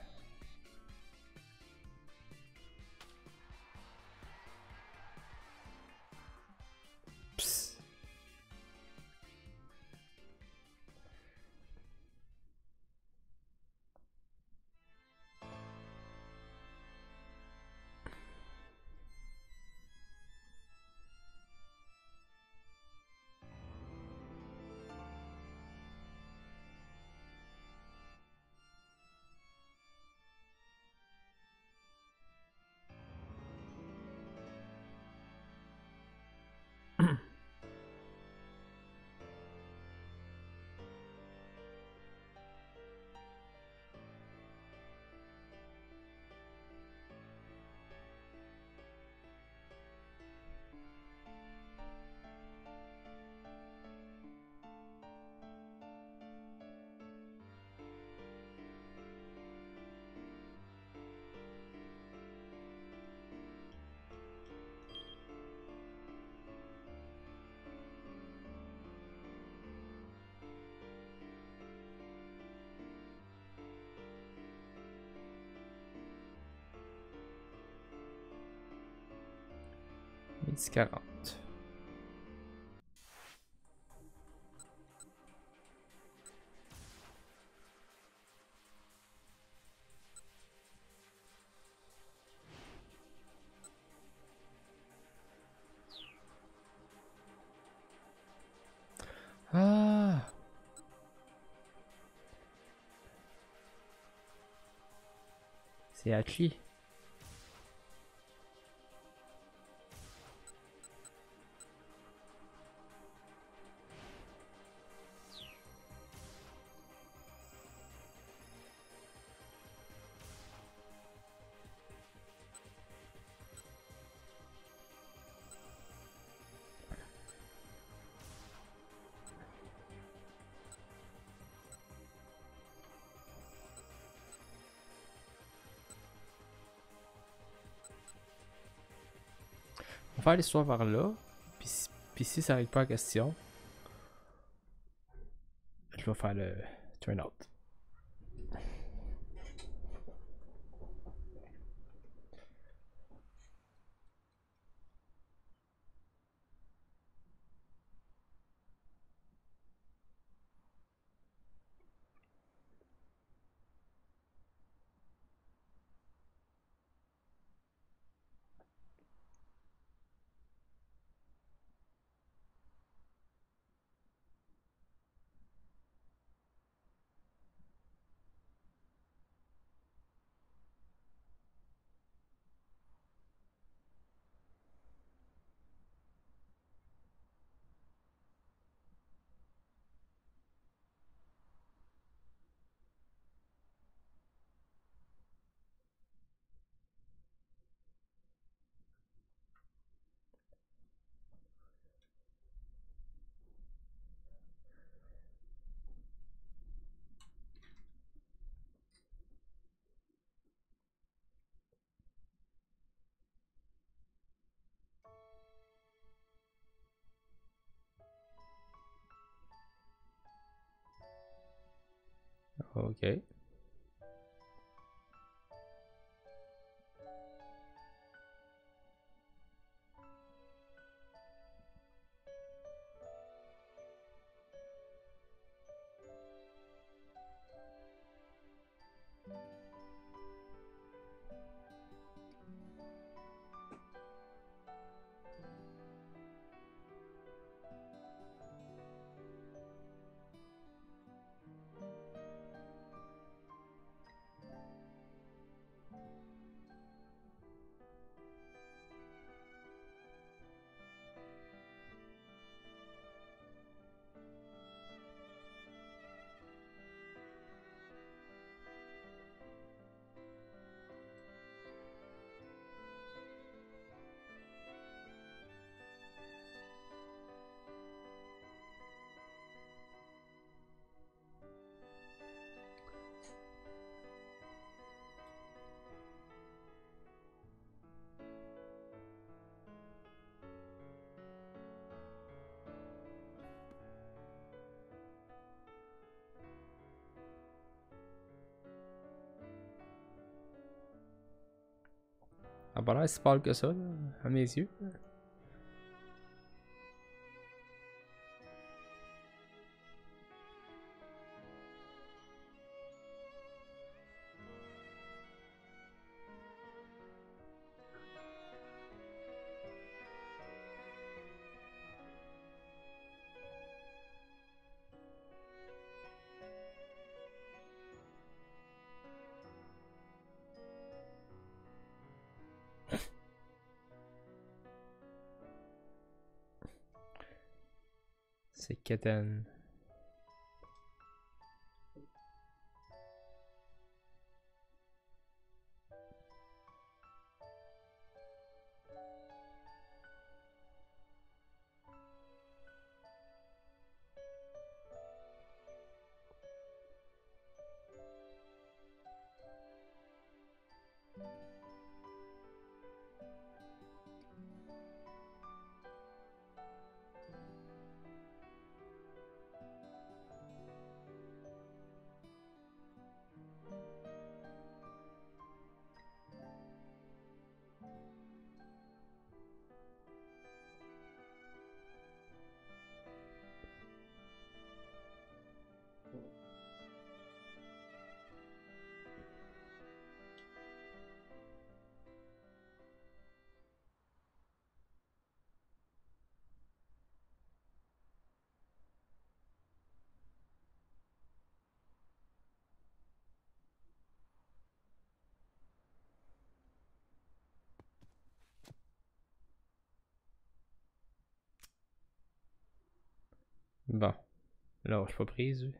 Midi 40. Ah! C'est Atli. Va faire l'histoire par là. Puis, si- ça règle pas la question, je vais faire le turn out. Okay. Ok. Ah, pas l'air si pâle que ça, là, à mes yeux. C'est Bon. Suis pas prise.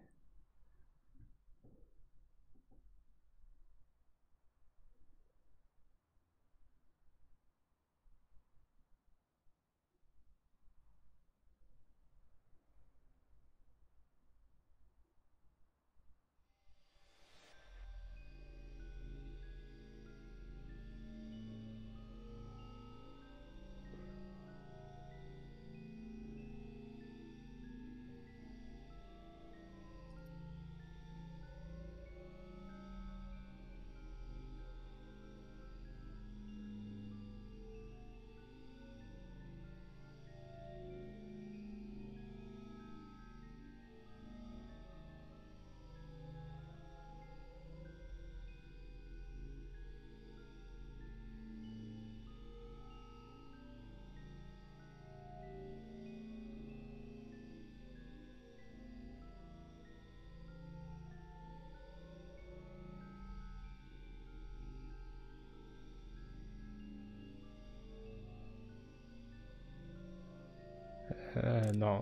Euh,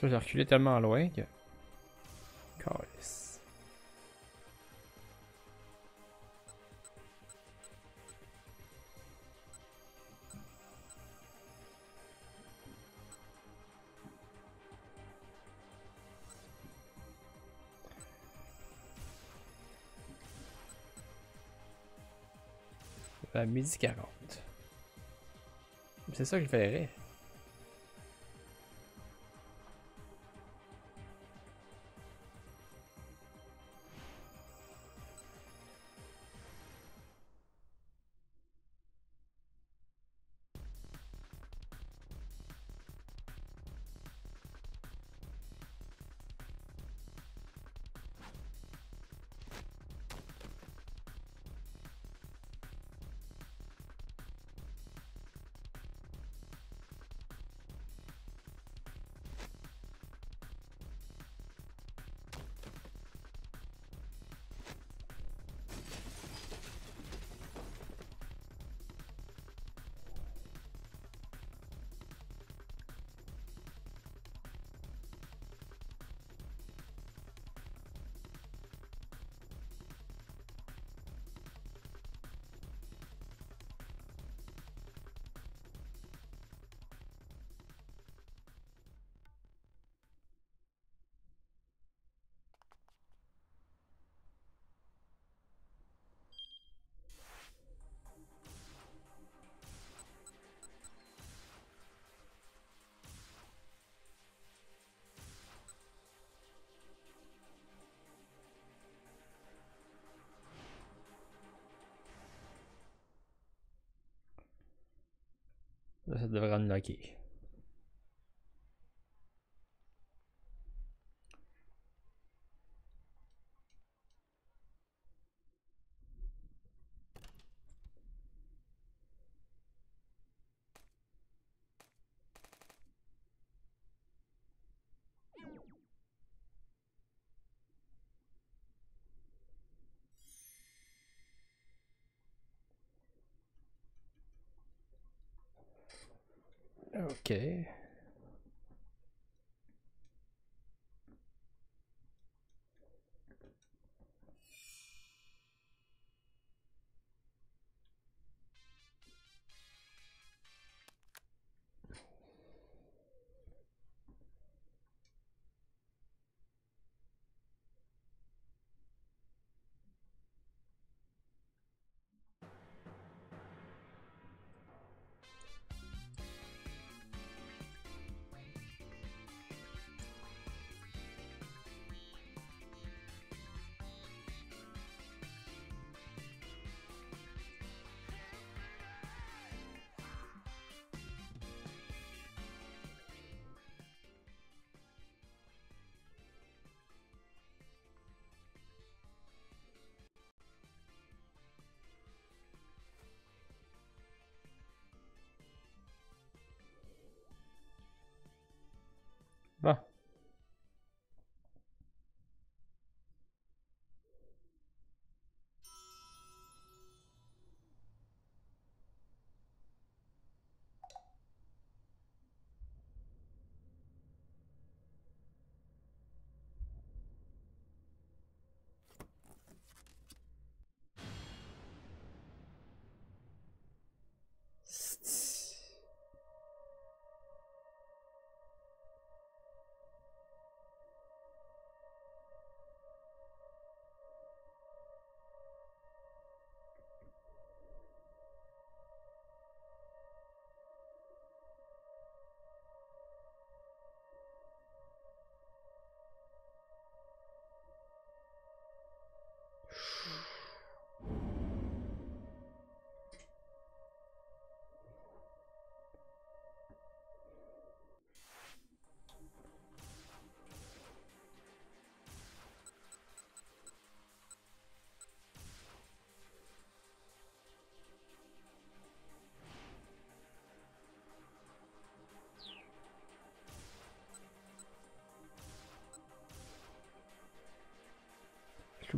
Ça, j'ai reculé tellement loin que. Calice. À midi 40. C'est ça que je ça devrait unlocker.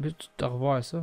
Suis obligé de ça.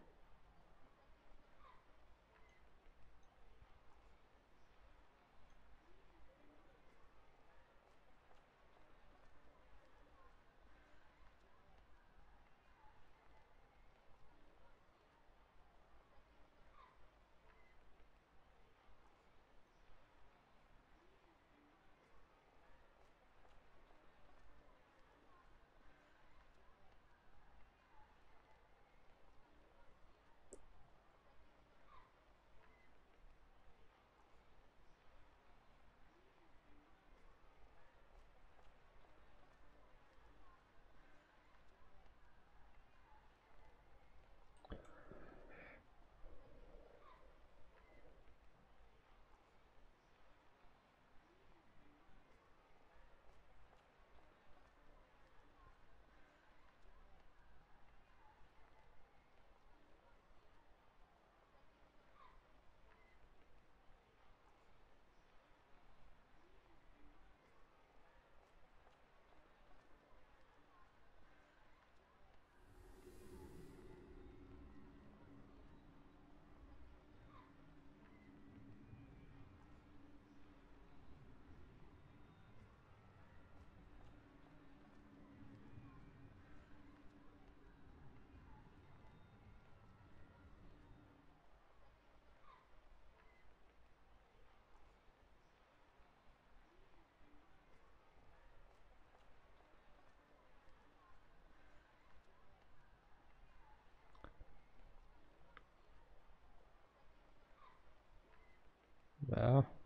Bon.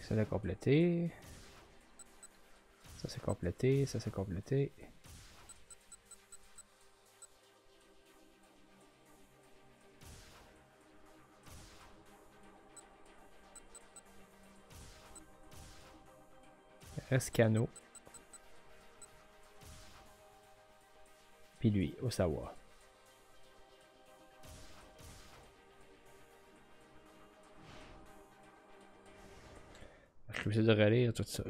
Ça l'a complété. Ça c'est complété, ça c'est complété. Reste Puis lui, Osawa. Je suis obligé de relire tout ça.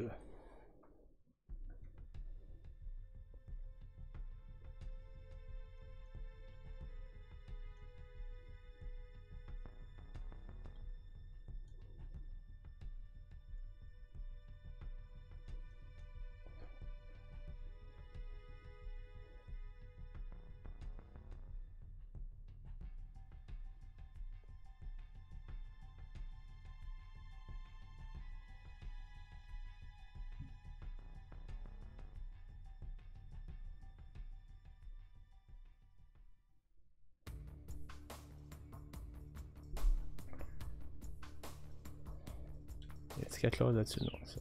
Là-dessus, non, ça.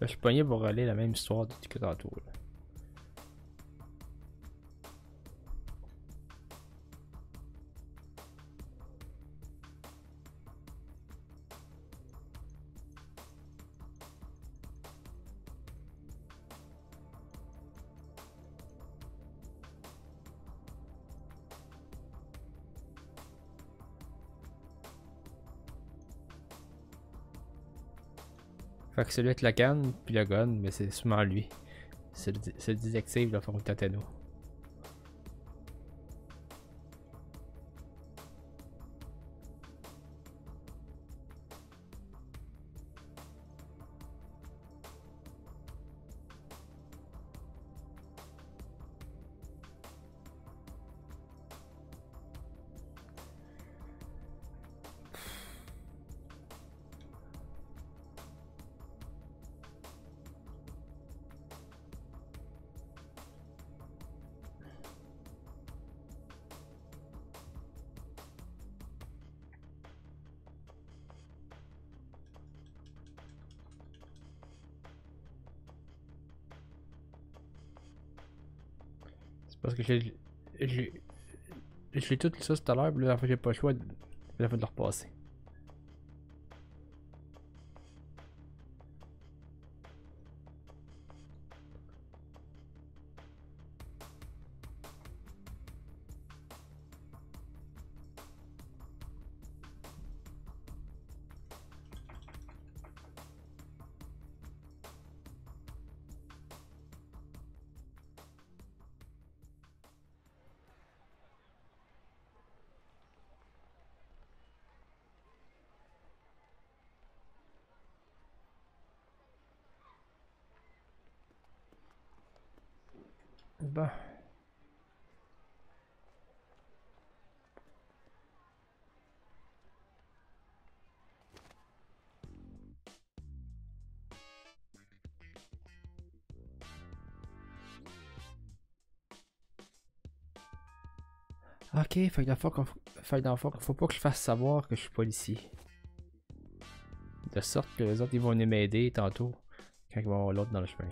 Je suis la même histoire que tantôt. là. Fait que celui avec la canne, puis le gun, mais c'est sûrement lui. C'est le, le là, Fond Tatano. Parce que j'ai. J'ai. J'ai tout lu ça tout à l'heure, puis là, j'ai pas le choix de, de le repasser. Fait que qu'il faut pas que je fasse savoir que je suis policier. De sorte que les autres ils vont venir m'aider tantôt quand ils vont avoir l'autre dans le chemin.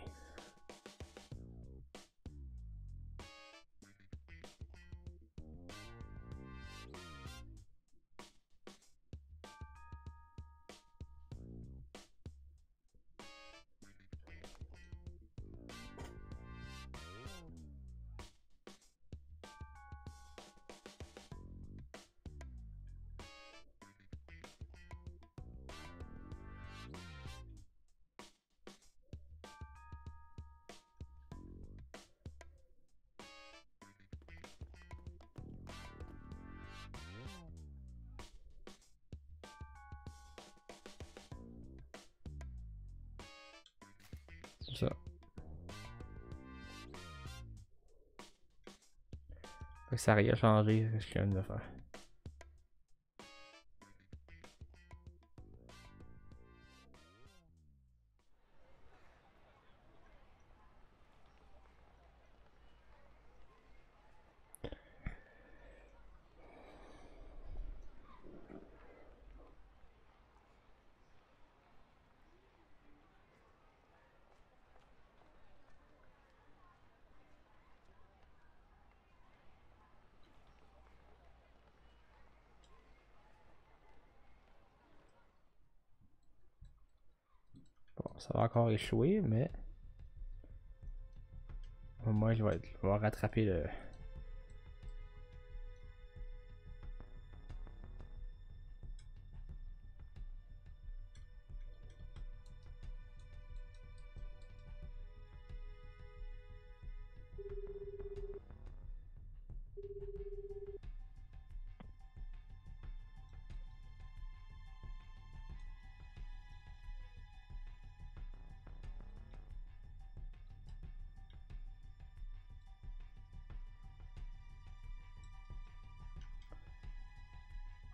Ça n'a rien changé ce que je viens de faire. Ça va encore échouer, mais au moins je vais, rattraper le,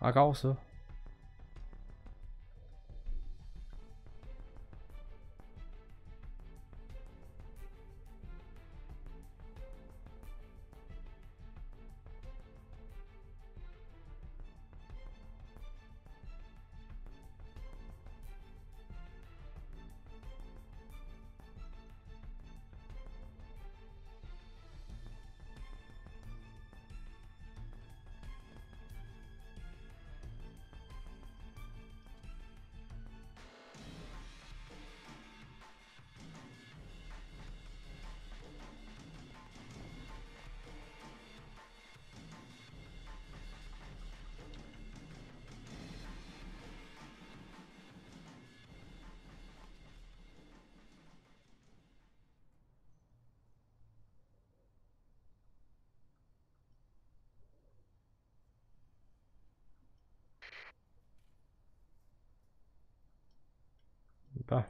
Encore ça. Pas.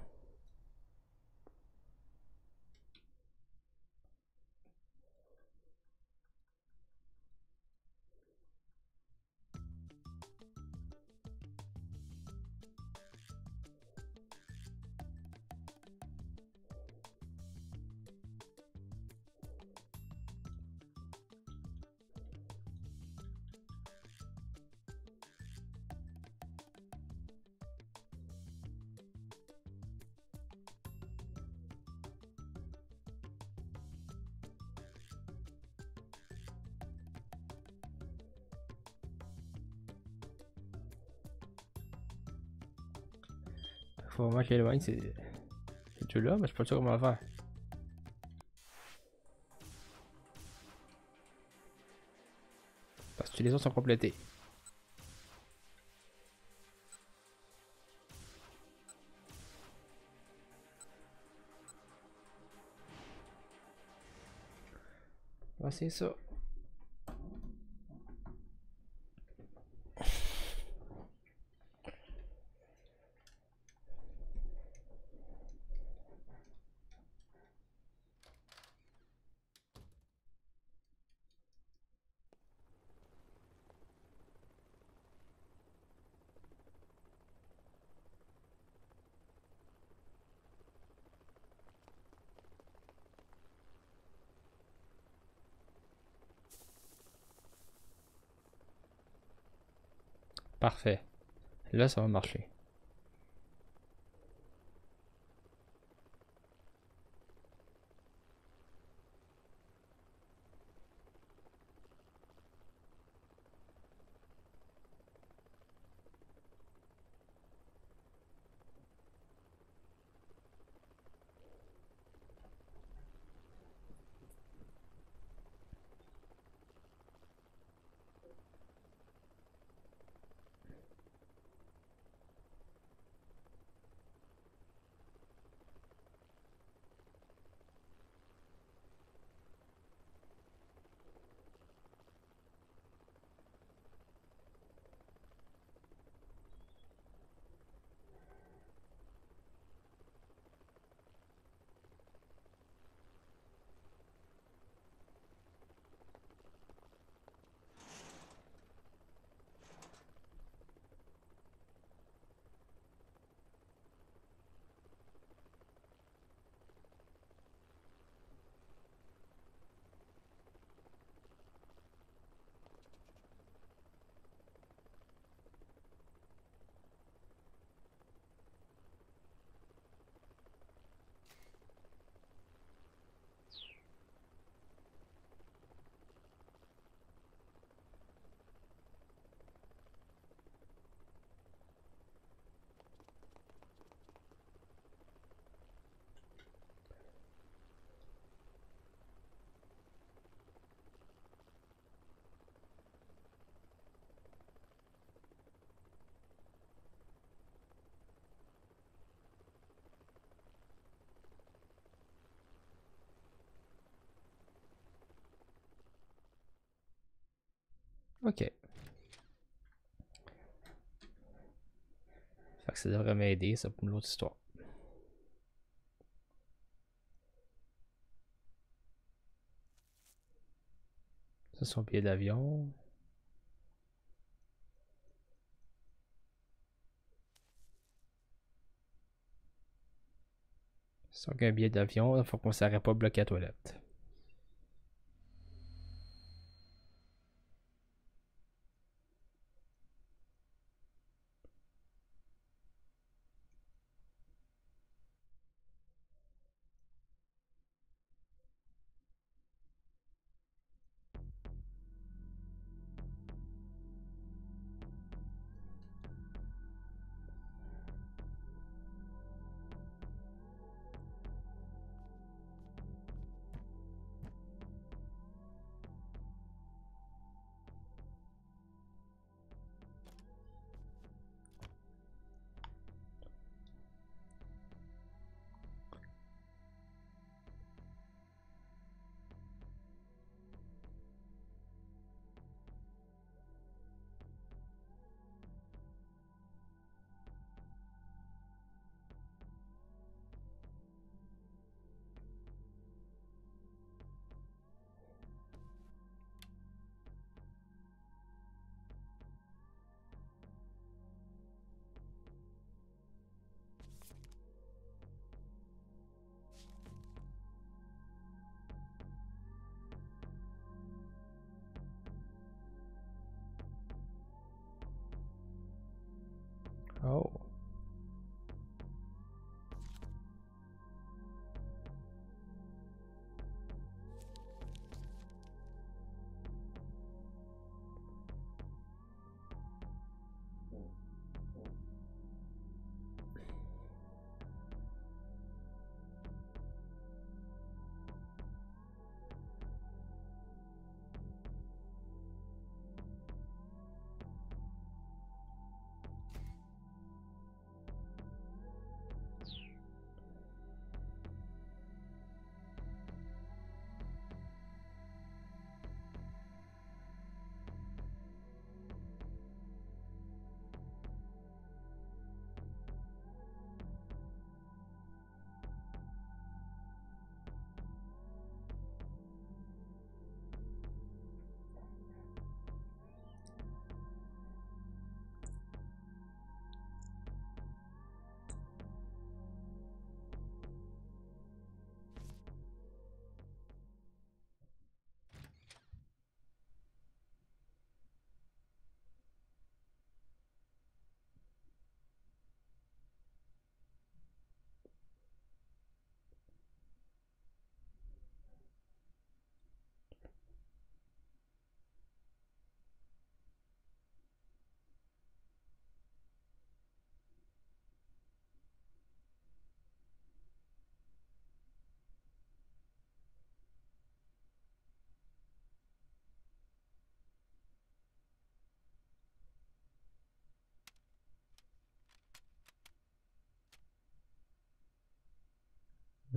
Faut vraiment que j'éloigne ces, ces deux-là, mais je suis pas sûr comment faire. Parce que les autres sont complétés. Ah, c'est ça. Parfait. Là, ça va marcher. Ok. Fait que ça devrait m'aider, ça, pour l'autre histoire. Ça, son billet d'avion. C'est un billet d'avion, il faut qu'on s'arrête pas bloqué à la toilette.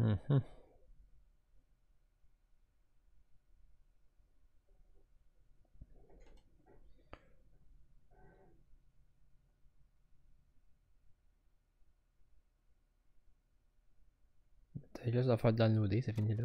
Mhm. T'as juste à faire downloader, ça finit là.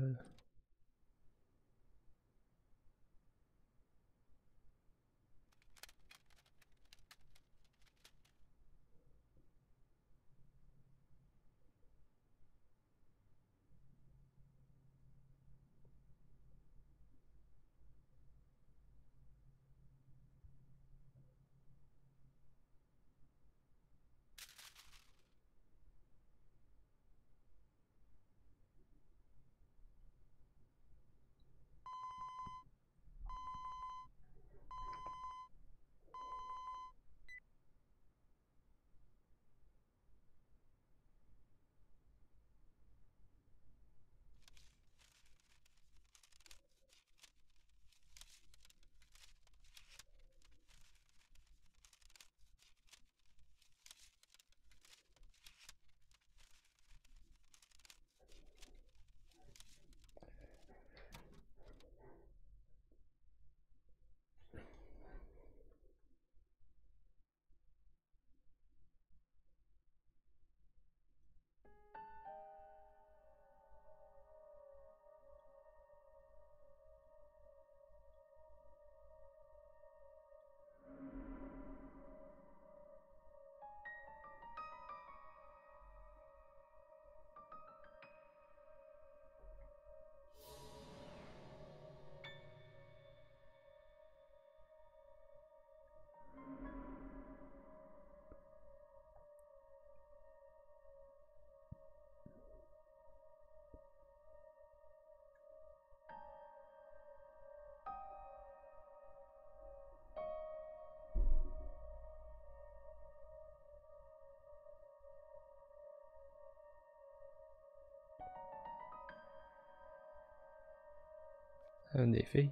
Des filles.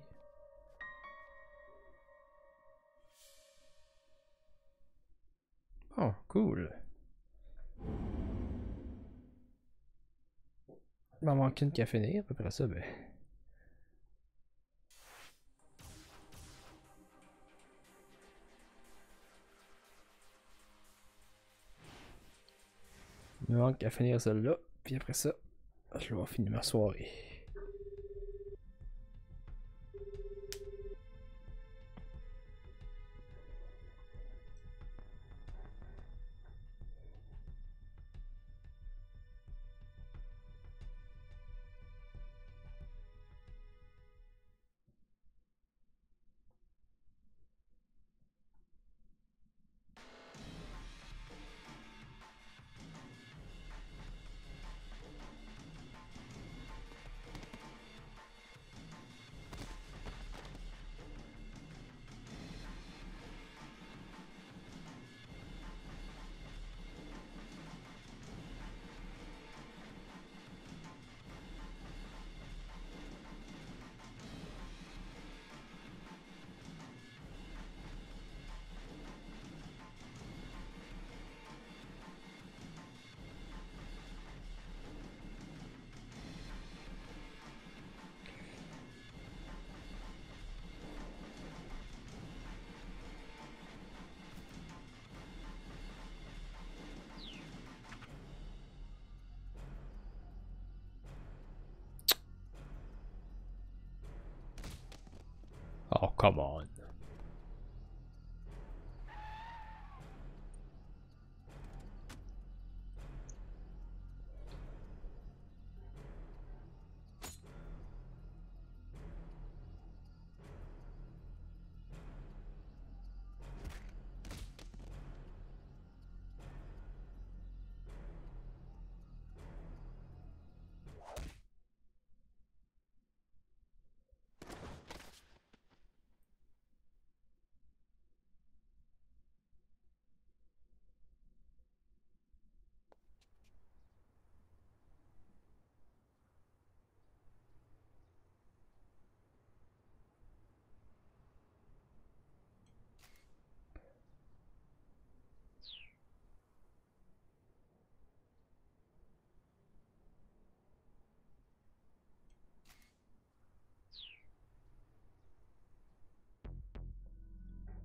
Oh, cool. Il m'en manque une qui a fini, à peu près ça, ben. Il me manque qu'à finir celle-là, puis après ça, je vais finir ma soirée.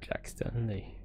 Jack.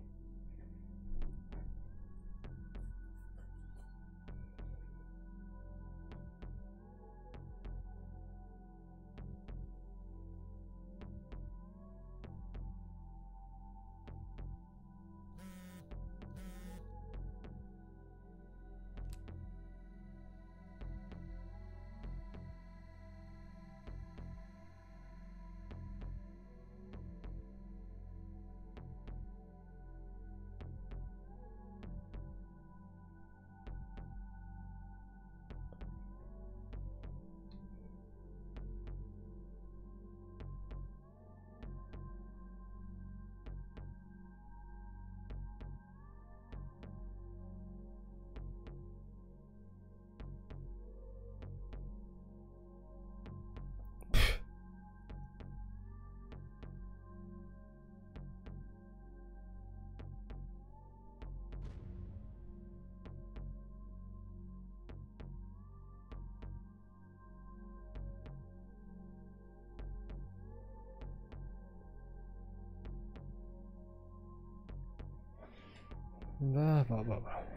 Bah, bah, bah, bah.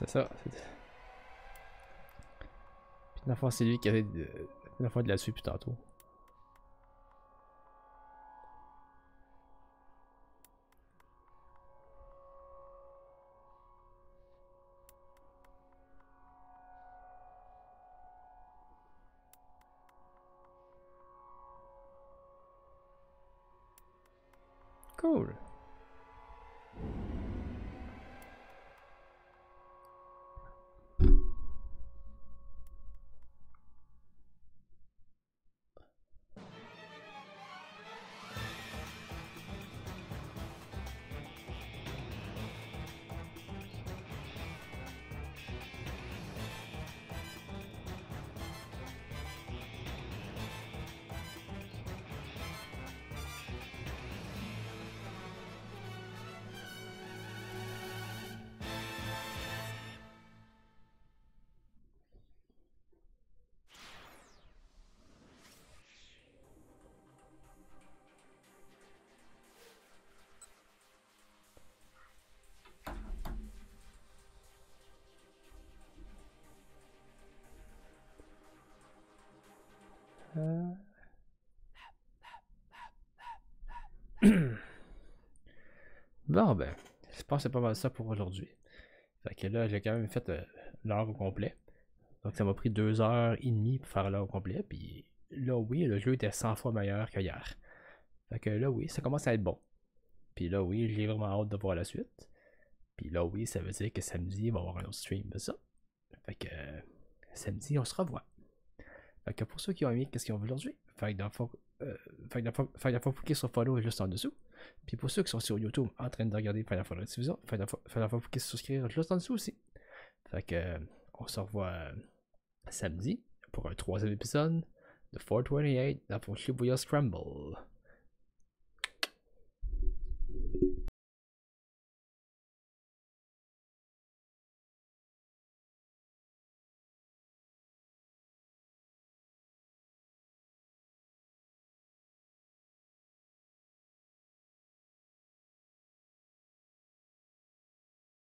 C'est ça. Puis, la fois, c'est lui qui avait de, la fois de la suite, puis tantôt. Bon, ben, je pense que c'est pas mal ça pour aujourd'hui. Fait que là, j'ai quand même fait euh, l'heure au complet. Donc, ça m'a pris deux heures et demie pour faire l'heure au complet. Puis là, oui, le jeu était 100 fois meilleur qu'hier. Fait que là, oui, ça commence à être bon. Puis là, oui, j'ai vraiment hâte de voir la suite. Puis là, oui, ça veut dire que samedi, il va y avoir un autre stream de ça. Fait que samedi, on se revoit. Fait que pour ceux qui ont aimé, qu'est-ce qu'ils ont vu aujourd'hui? Fait que dans le fond, euh, fait que dans le sur follow juste en dessous. Puis pour ceux qui sont sur YouTube en train de regarder Final Fantasy Division, Final Fantasy cliquer sur souscrire juste en dessous aussi. Fait que on se revoit euh, samedi pour un troisième épisode de 428 dans Shibuya Scramble.